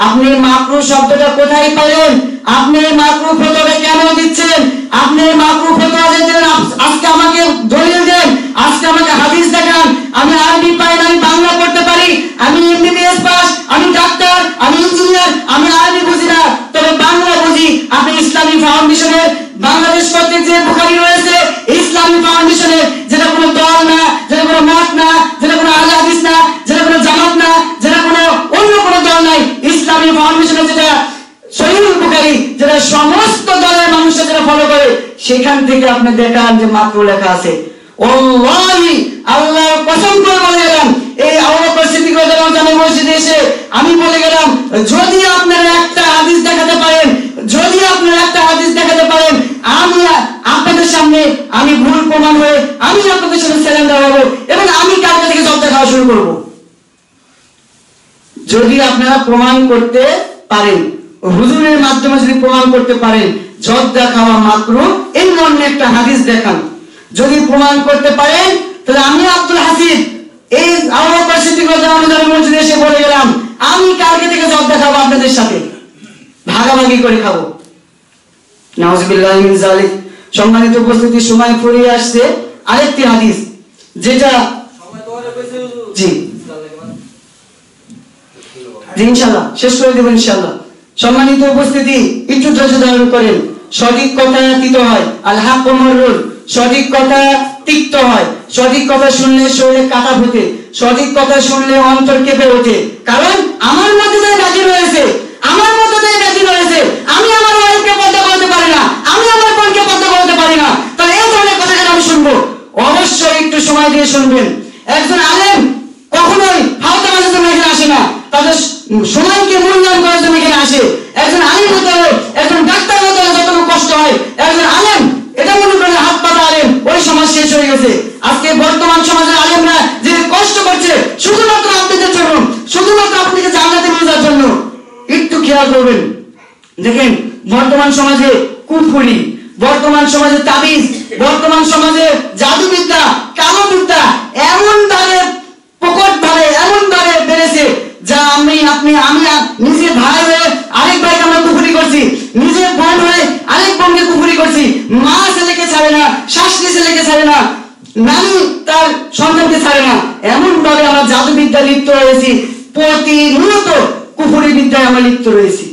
আপনি মাকরু শব্দটা কোথায় পেলেন আপনি এই মাকরু ফতোয়াটা কেন দিচ্ছেন? আপনি এই মাকরু ফতোয়া দিচ্ছেন আজকে আমাকে দলিল দেন আজকে আমাকে হাদিস দেখান। আমি আরবি পাই না, আমি বাংলা পড়তে পারি। আমি এমবিবিএস পাস আমি ডাক্তার আমি ইঞ্জিনিয়ার আমি আরবি বুঝি না। তবে বাংলা বুঝি। আপনি ইসলামী ফাউন্ডেশনের বাংলাদেশ কর্তৃক যে বুখারি রয়েছে ইসলামী ফাউন্ডেশনের যেটা কোনো দল না যেটা কোনো মত না যেটা কোনো আলে হাদিস না যেটা কোনো জামাত না যেটা কোনো অন্য কোনো দল নাই ইসলামী ফাউন্ডেশনের যেটা সহিহুল বুখারী যেটা সমস্ত দলের মানুষরা যেটা ফলো করে, সেখান থেকে আপনি দেখান যে মাত্র লেখা আছে। আল্লাহ কসম করে বলে গেলাম, এই সিদ্দিক রাদিয়াল্লাহু জামে মসজিদে এসে আমি বলে গেলাম, যদি আপনারা একটা হাদিস দেখাতে পারেন, যদি আপনারা একটা হাদিস দেখাতে পারেন, আমি আপনাদের সামনে আমি ভুল প্রমাণ হয়ে আমি আপনাদের সামনে স্যালেন্ডার হব এবং আমি কালকে থেকে জব্দ খাওয়া শুরু করব। যদি আপনারা প্রমাণ করতে পারেন হুজুরের মাধ্যমে যদি প্রমাণ করতে পারেন জর্দা খাওয়া মাত্র এই মর্মে একটা হাদিস দেখান। যদি প্রমাণ করতে পারেন তাহলে আমি আব্দুল হাসিব এই সিদ্দিক রাদিয়াল্লাহু মসজিদে এসে বলে গেলাম আমি কালকে থেকে জর্দা খাব আপনাদের সাথে। ভাগাভাগি করে খাব। নাউজুবিল্লাহ মিন জালিক সম্মানিত উপস্থিতি সময় ফুরিয়ে আসছে। আরেকটি হাদিস যেটা জি। জি ইনশাল্লাহ শেষ করে দেবেন ইনশাল্লাহ সম্মানিত উপস্থিতি ধৈর্য ধারণ করেন। সঠিক কথা তিত হয়, আল হাক মররুল সঠিক কথা তিক্ত হয়, সঠিক কথা শুনলে শরীরে কাটা ফুটে। সঠিক কথা শুনলে অন্তর কেঁপে ওঠে। কারণ আমার মধ্যে তাই ব্যাধি রয়েছে। আমার মধ্যে তাই ব্যাধি রয়েছে। আমি আমার ওয়াইফকে পদ্মা করতে পারি না। আমি আমার বোনকে পদ্মা করতে পারি না। তাহলে এই ধরনের কথা কেন আমি শুনব? অবশ্যই একটু সময় দিয়ে শুনবেন। একজন আলেম কখনোই হালকা মাঝে আসে না। তাদের সময়কে মূল্যায়ন করার জন্য এখানে আসে। একজন আলিম হতে হলে, একজন ডাক্তার হতে হলে যতটুকু কষ্ট হয়, একজন আলেম, এটা মনে করেন হাত পাতা আলেম, ওই সমাজ শেষ হয়ে গেছে। আজকে বর্তমান সমাজের আলেমরা যে কষ্ট করছে, শুধুমাত্র আপনাদের জন্য, শুধুমাত্র আপনাকে জান্নাতে নিয়ে যাওয়ার জন্য, একটু খেয়াল করবেন। দেখেন, বর্তমান সমাজে কুফুরি, বর্তমান সমাজে তাবিজ, বর্তমান সমাজে জাদুবিদ্যা কালো বিদ্যা এমন ভাবে প্রকট ভাবে, এমন ভাবে বেড়েছে যা আমি, আপনি, আমি নিজের ভাই হয়ে আরেক ভাইকে আমরা কুফুরি করছি। নিজের বোন হয়ে আরেক বোনকে কুফুরি করছি। মা ছেলেকে ছাড়ে না, শাশুড়ি ছেলেকে ছাড়ে না, নানি তার সন্তানকে ছাড়ে না। এমন ভাবে আমরা জাদুবিদ্যা লিপ্ত রয়েছি। প্রতিনিয়ত কুফুরি বিদ্যায় আমরা লিপ্ত রয়েছি।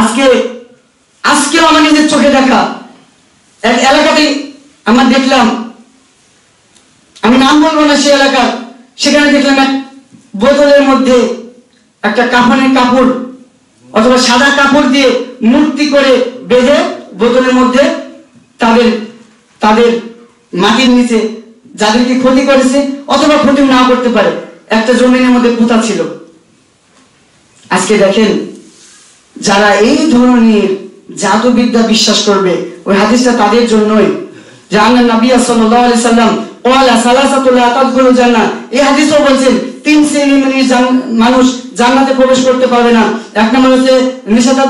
আজকে, আজকেও আমার নিজের চোখে দেখা। এক এলাকাতে আমরা দেখলাম, আমি নাম বলব না সে এলাকা সেখানে দেখলাম এক বোতলের মধ্যে একটা কাফনের কাপড় অথবা সাদা কাপড় দিয়ে মূর্তি করে বেঁধে বোতলের মধ্যে তাদের তাদের মাটির নিচে যাদেরকে ক্ষতি করেছে অথবা ক্ষতি না করতে পারে। একটা জমিনের মধ্যে পুঁতা ছিল। আজকে দেখেন, যারা এই ধরনের জাদুবিদ্যা বিশ্বাস করবে, ওই হাদিসটা তাদের জন্যই। যে আল্লাহ নবী সাল্লাম ওয়ালা সালাসাতুল আতাদখুলু জান্নাহ। এই হাদিসও বলছেন, তিন শ্রেণির মানুষ প্রবেশ করতে না। এক নম্বর হচ্ছে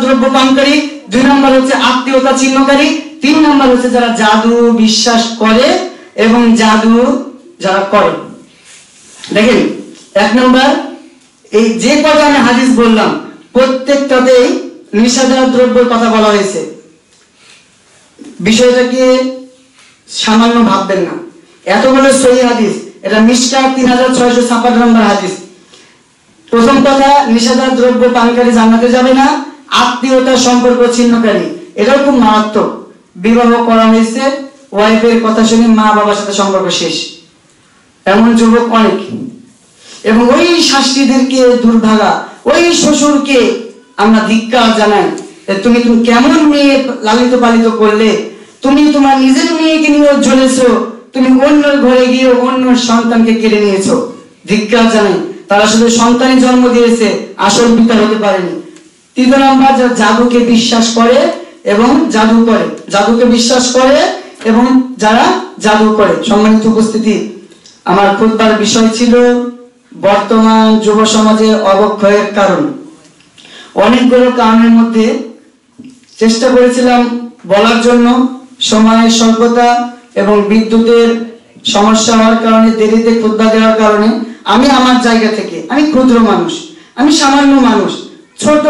দ্রব্য পানকারী, দুই হচ্ছে আত্মীয়তা চিহ্নকারী, তিন হচ্ছে যারা জাদু বিশ্বাস করে এবং জাদু যারা করে। দেখেন, এক নম্বর, এই যে আমি হাদিস বললাম, প্রত্যেকটাতেই নিষেধার দ্রব্যের কথা বলা হয়েছে। বিষয়টাকে সামান্য ভাববেন না। এতগুলো সহি হাদিস, এটা মিসকা তিন হাজার ছয়শো ছাপ্পান্ন নম্বর হাদিস। প্রথম কথা নিষেধার দ্রব্য পানকারী জান্নাতে যাবে না, আত্মীয়তার সম্পর্ক ছিন্নকারী, এটাও খুব মারাত্মক। বিবাহ করা হয়েছে, ওয়াইফের কথা শুনে মা বাবার সাথে সম্পর্ক শেষ। এমন যুবক অনেক। এবং ওই শাস্তিদেরকে দুর্ভাগা, ওই শ্বশুরকে আমরা ধিক্কার জানাই তুমি তুমি কেমন মেয়ে লালিত পালিত করলে, তুমি তোমার নিজের মেয়েকে নিয়ে জ্বলেছো তুমি অন্য ঘরে গিয়ে অন্য সন্তানকে কেড়ে নিয়েছো। ধিক্কার জানাই, তারা শুধু সন্তানই জন্ম দিয়েছে, আসল পিতা হতে পারেনি। তৃতীয় নম্বর জাদুকে বিশ্বাস করে এবং জাদু করে। জাদুকে বিশ্বাস করে এবং যারা জাদু করে। সম্মানিত উপস্থিতি, আমার খুদবার বিষয় ছিল বর্তমান যুব সমাজে অবক্ষয়ের কারণ। অনেকগুলো কারণের মধ্যে চেষ্টা করেছিলাম বলার জন্য। সময়ের স্বল্পতা এবং বিদ্যুতের সমস্যা হওয়ার কারণে, দেরিতে খুদ্া দেওয়ার কারণে আমি আমার জায়গা থেকে, আমি ক্ষুদ্র মানুষ, আমি সামান্য মানুষ, ছোট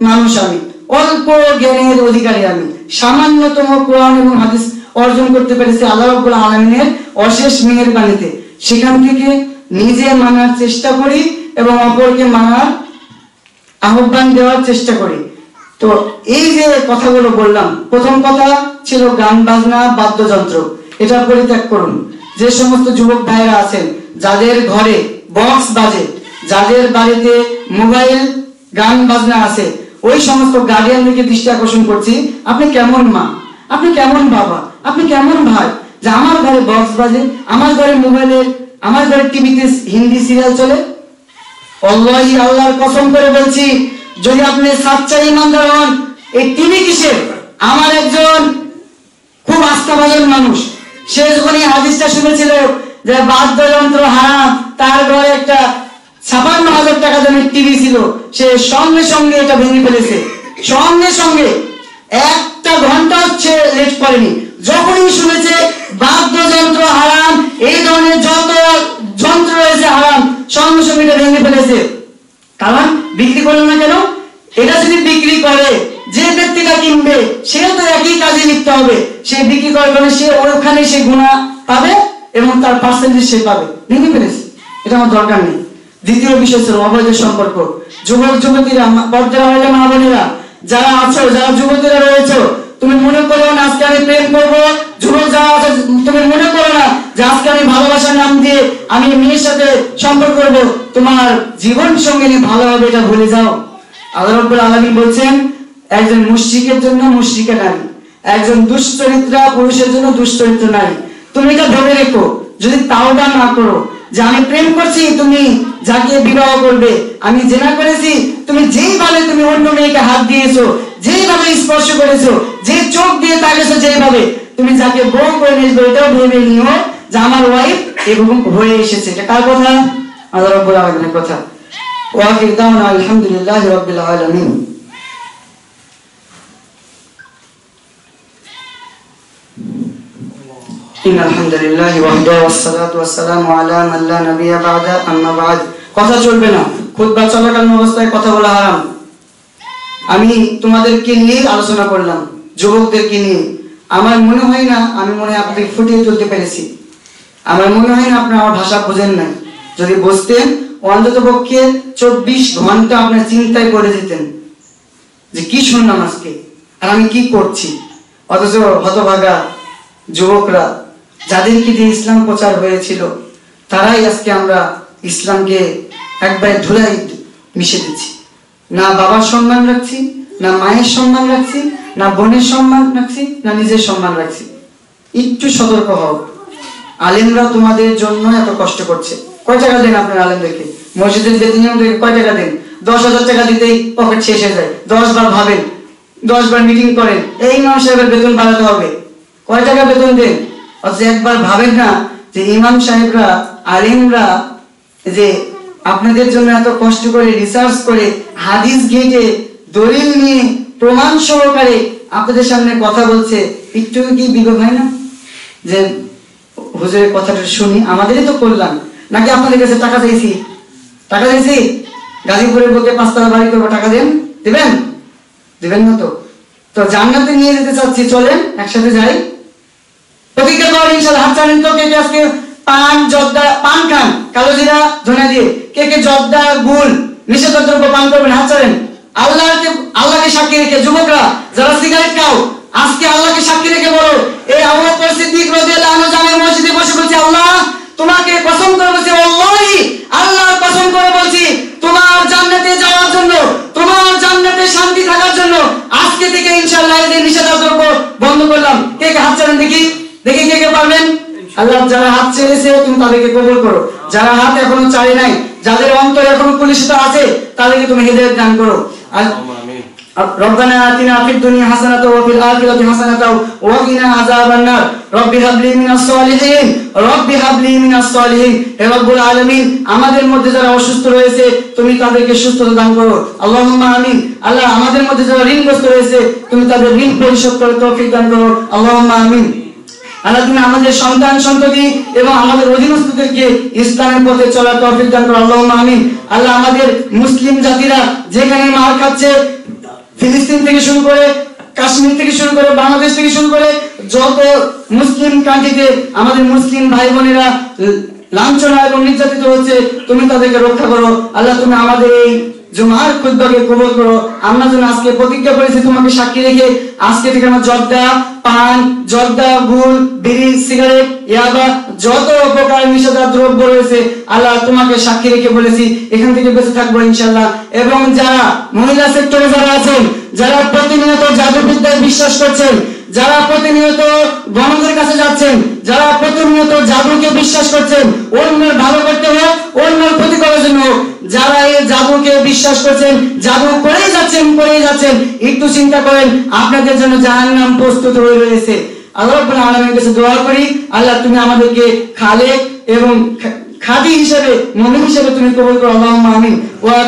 মানুষ আমি, অল্প জ্ঞানের অধিকারী আমি, সামান্যতম কোরআন এবং হাদিস অর্জন করতে পেরেছি আল্লাহ রাব্বুল আলমিনের অশেষ মেয়ের বাণীতে সেখান থেকে নিজে মানার চেষ্টা করি এবং অপরকে মানার আহ্বান দেওয়ার চেষ্টা করি। তো এই যে কথাগুলো বললাম, প্রথম কথা ছিল গান বাজনা, বাদ্যযন্ত্র। এটা পরিত্যাগ করুন। যে সমস্ত যুবক ভাইরা আছেন, যাদের ঘরে বক্স বাজে, যাদের বাড়িতে মোবাইল গান বাজনা আছে, ওই সমস্ত গার্ডিয়ানদেরকে দৃষ্টি আকর্ষণ করছি, আপনি কেমন মা? আপনি কেমন বাবা? আপনি কেমন ভাই? যে আমার ঘরে বক্স বাজে, আমার ঘরে মোবাইলে, আমার ঘরে টিভিতে হিন্দি সিরিয়াল চলে? অল্লাহি আল্লাহর কসম করে বলছি যদি আপনি সাচ্চা ইমানদার হন, এই তিনি কিসের? আমার একজন খুব আস্থাভাজন মানুষ। সে যখন এই হাদিসটা শুনেছিল যে বাদ্যযন্ত্র হারাম, তার ঘরে একটা ছাপান্ন হাজার টাকা দামের টিভি ছিল, সে সঙ্গে সঙ্গে এটা ভেঙে ফেলেছে। সঙ্গে সঙ্গে একটা ঘণ্টা হচ্ছে লেট করেনি। যখনই শুনেছে বাদ্যযন্ত্র হারাম, এই ধরনের যত যন্ত্র রয়েছে হারাম, সঙ্গে সঙ্গে এটা ভেঙে ফেলেছে। কারণ বিক্রি করল না কেন? এটা যদি বিক্রি করে, যে ব্যক্তিটা কিনবে সে তো একই কাজে লিখতে হবে। সে বিক্রি করে মানে সে ওখানে সে গুণা পাবে এবং তার পার্সেন্টেজ সে পাবে। ভেঙে ফেলেছে এটা আমার দরকার নেই। দ্বিতীয় বিষয় ছিল অবৈধ সম্পর্ক। যুবক, যুবতীরা পর্দারা হইলে মা বোনেরা, যারা আছো, যারা যুবতীরা রয়েছে, তুমি মনে করো না আজকে আমি প্রেম করব? যুবক যারা আছে, তুমি মনে করো না আমি ভালোবাসার নাম দিয়ে আমি মেয়ের সাথে সম্পর্ক করব, তোমার জীবন সঙ্গে এটা ভুলে যাও। আল্লাহ বলছেন, একজন জন্য নারী, একজন দুশ্চরিত্রা পুরুষের জন্য দুশ্চরিত্র নারী। তুমি এটা ভেবে রেখো, যদি না করো, যে আমি প্রেম করছি, তুমি যাকে বিবাহ করবে, আমি জেনা করেছি, তুমি যেইভাবে তুমি অন্য মেয়েকে হাত দিয়েছ যেইভাবে স্পর্শ করেছ, যে চোখ দিয়ে তাকিয়েছো যেইভাবে তুমি যাকে বউ করে নিয়েছো, এটাও ভেবে নিও যে আমার ওয়াইফ এরকম হয়ে এসেছে এটা কার কথা আল্লাহ রাব্বুল আলামিনের কথা ওয়াকির দাওনা আলহামদুলিল্লাহ রাব্বিল আলামিন إن الحمد لله وحده والصلاة والسلام على من لا نبي بعد أما بعد কথা চলবে না খুতবা চলাকালীন অবস্থায় কথা বলা হারাম আমি তোমাদেরকে নিয়ে আলোচনা করলাম যুবকদেরকে নিয়ে আমার মনে হয় না আমি মনে হয় আপনাদের ফুটিয়ে তুলতে পেরেছি আমার মনে হয় না আপনি আমার ভাষা বোঝেন নাই। যদি বুঝতেন, অন্তত পক্ষে চব্বিশ ঘণ্টা আপনার চিন্তায় পড়ে যেতেন যে কি শুনলাম আজকে, আর আমি কি করছি। অথচ হতভাগা যুবকরা যাদেরকে দিয়ে ইসলাম প্রচার হয়েছিল, তারাই আজকে আমরা ইসলামকে একবার ধুলাই মিশে দিচ্ছি। না বাবার সম্মান রাখছি, না মায়ের সম্মান রাখছি, না বোনের সম্মান রাখছি, না নিজের সম্মান রাখছি। একটু সতর্ক হও। আলেমরা তোমাদের জন্য এত কষ্ট করছে। কয় টাকা দেন আপনার আলেমদেরকে? মসজিদের বেতন থেকে কয় টাকা দেন? দশ হাজার টাকা দিতেই পকেট শেষ হয়ে যায়। দশ বার ভাবেন, দশ বার মিটিং করেন, এই ইমাম সাহেবের বেতন বাড়াতে হবে। কয় টাকা বেতন দেন? অথচ একবার ভাবেন না যে ইমাম সাহেবরা, আলিমরা যে আপনাদের জন্য এত কষ্ট করে রিসার্চ করে হাদিস ঘেটে দলিল নিয়ে প্রমাণ সহকারে আপনাদের সামনে কথা বলছে। একটু কি বিবেক হয় না? যে হুজুরের কথাটা শুনি, আমাদেরই তো করলাম। নাকি আপনাদের কাছে টাকা চাইছি? টাকা চাইছি? গাজীপুরের বুকে পাঁচতলা বাড়ি করব, টাকা দেন? দেবেন? দেবেন না তো। তো জান্নাতে নিয়ে যেতে চাচ্ছি, চলেন, একসাথে যাই। প্রতিজ্ঞা কর ইনশাল্লাহ হাত চালেন তো, কে কে আজকে পান, জর্দা, পান খান, কালো জিরা, ধনে দিয়ে। কে কে জর্দা গুল নিষেধ দ্রব্য পান করবেন, হাত চালেন আল্লাহকে আল্লাহকে সাক্ষী রেখে যুবকরা, যারা সিগারেট খাও আজকে আল্লাহকে সাক্ষী রেখে বলো এই আবু বকর সিদ্দিক রাদিয়াল্লাহু মসজিদে বসে বলছে, আল্লাহ, তোমাকে কসম করে বলছি আল্লাহি আল্লাহর কসম করে বলছি, তোমার জান্নাতে যাওয়ার জন্য, তোমার জান্নাতে শান্তি থাকার জন্য আজকে থেকে ইনশাআল্লাহ এই নিষেধাজ্ঞা বন্ধ করলাম। কে কে হাত চালেন দেখি দেখি কে কে পারবেন? আল্লাহ, যারা হাত ছেড়েছে, তুমি তাদেরকে কবুল করো। যারা হাত এখনও চাই নাই, যাদের অন্তর এখনও কলুষিত আছে, তাদেরকে তুমি হৃদয়ের দান করো। আর ربنا آتنا في الدنيا حسنة وفي الآخرة حسنة وقنا عذاب النار رب هب لي من الصالحين رب هب لي من الصالحين হে রব্বুল আলামিন আমাদের মধ্যে যারা অসুস্থ রয়েছে তুমি তাদেরকে সুস্থতা দান করো আল্লাহুম্মা আমিন আল্লাহ আমাদের মধ্যে যারা ঋণগ্রস্ত রয়েছে তুমি তাদের ঋণ পরিশোধ করে তৌফিক দান করো আল্লাহুম্মা আমিন আল্লাহ তুমি আমাদের সন্তান সন্ততি এবং আমাদের অধীনস্থদেরকে ইসলামের পথে চলার তৌফিক দান করো আল্লাহুম্মা আমিন আল্লাহ আমাদের মুসলিম জাতিরা যেখানে মার খাচ্ছে ফিলিস্তিন থেকে শুরু করে কাশ্মীর থেকে শুরু করে বাংলাদেশ থেকে শুরু করে যত মুসলিম কান্ট্রিতে আমাদের মুসলিম ভাই বোনেরা লাঞ্ছনা এবং নির্যাতিত হচ্ছে, তুমি তাদেরকে রক্ষা করো। আল্লাহ তুমি আমাদের এই জুমার খুদ্বাকে কবল করো। আমরা যেন আজকে প্রতিজ্ঞা করেছি, তোমাকে সাক্ষী রেখে আজকে থেকে আমরা জর্দা, পান, জর্দা গুল বিড়ি, সিগারেট, ইয়াবা, যত প্রকার নিষেধাজ্ঞা দ্রব্য রয়েছে, আল্লাহ তোমাকে সাক্ষী রেখে বলেছি, এখান থেকে বেঁচে থাকব ইনশাল্লাহ এবং যারা মহিলা সেক্টরে যারা আছেন, যারা প্রতিনিয়ত জাদুবিদ্যায় বিশ্বাস করছেন যারা প্রতিনিয়ত গণদের কাছে যাচ্ছেন, যারা প্রতিনিয়ত জাদুকে বিশ্বাস করছেন, অন্যের ভালো করতে হোক অন্যের ক্ষতি করার জন্য যারা এই জাদুকে বিশ্বাস করছেন, জাদু করেই যাচ্ছেন করেই যাচ্ছেন, একটু চিন্তা করেন, আপনাদের জন্য জাহান্নাম প্রস্তুত হয়ে রয়েছে। আল্লাহ রাব্বুল কাছে দোয়া করি, আল্লাহ তুমি আমাদেরকে খালেক এবং খাদি হিসেবে, মুমিন হিসেবে তুমি কবুল করো। আল্লাহুম্মা আমিন। ওয়া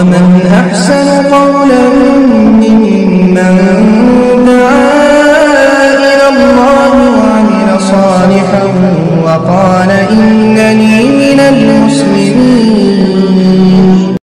ومن أحسن قولا ممن دعا إلى الله وعمل صالحا وقال إنني من المسلمين.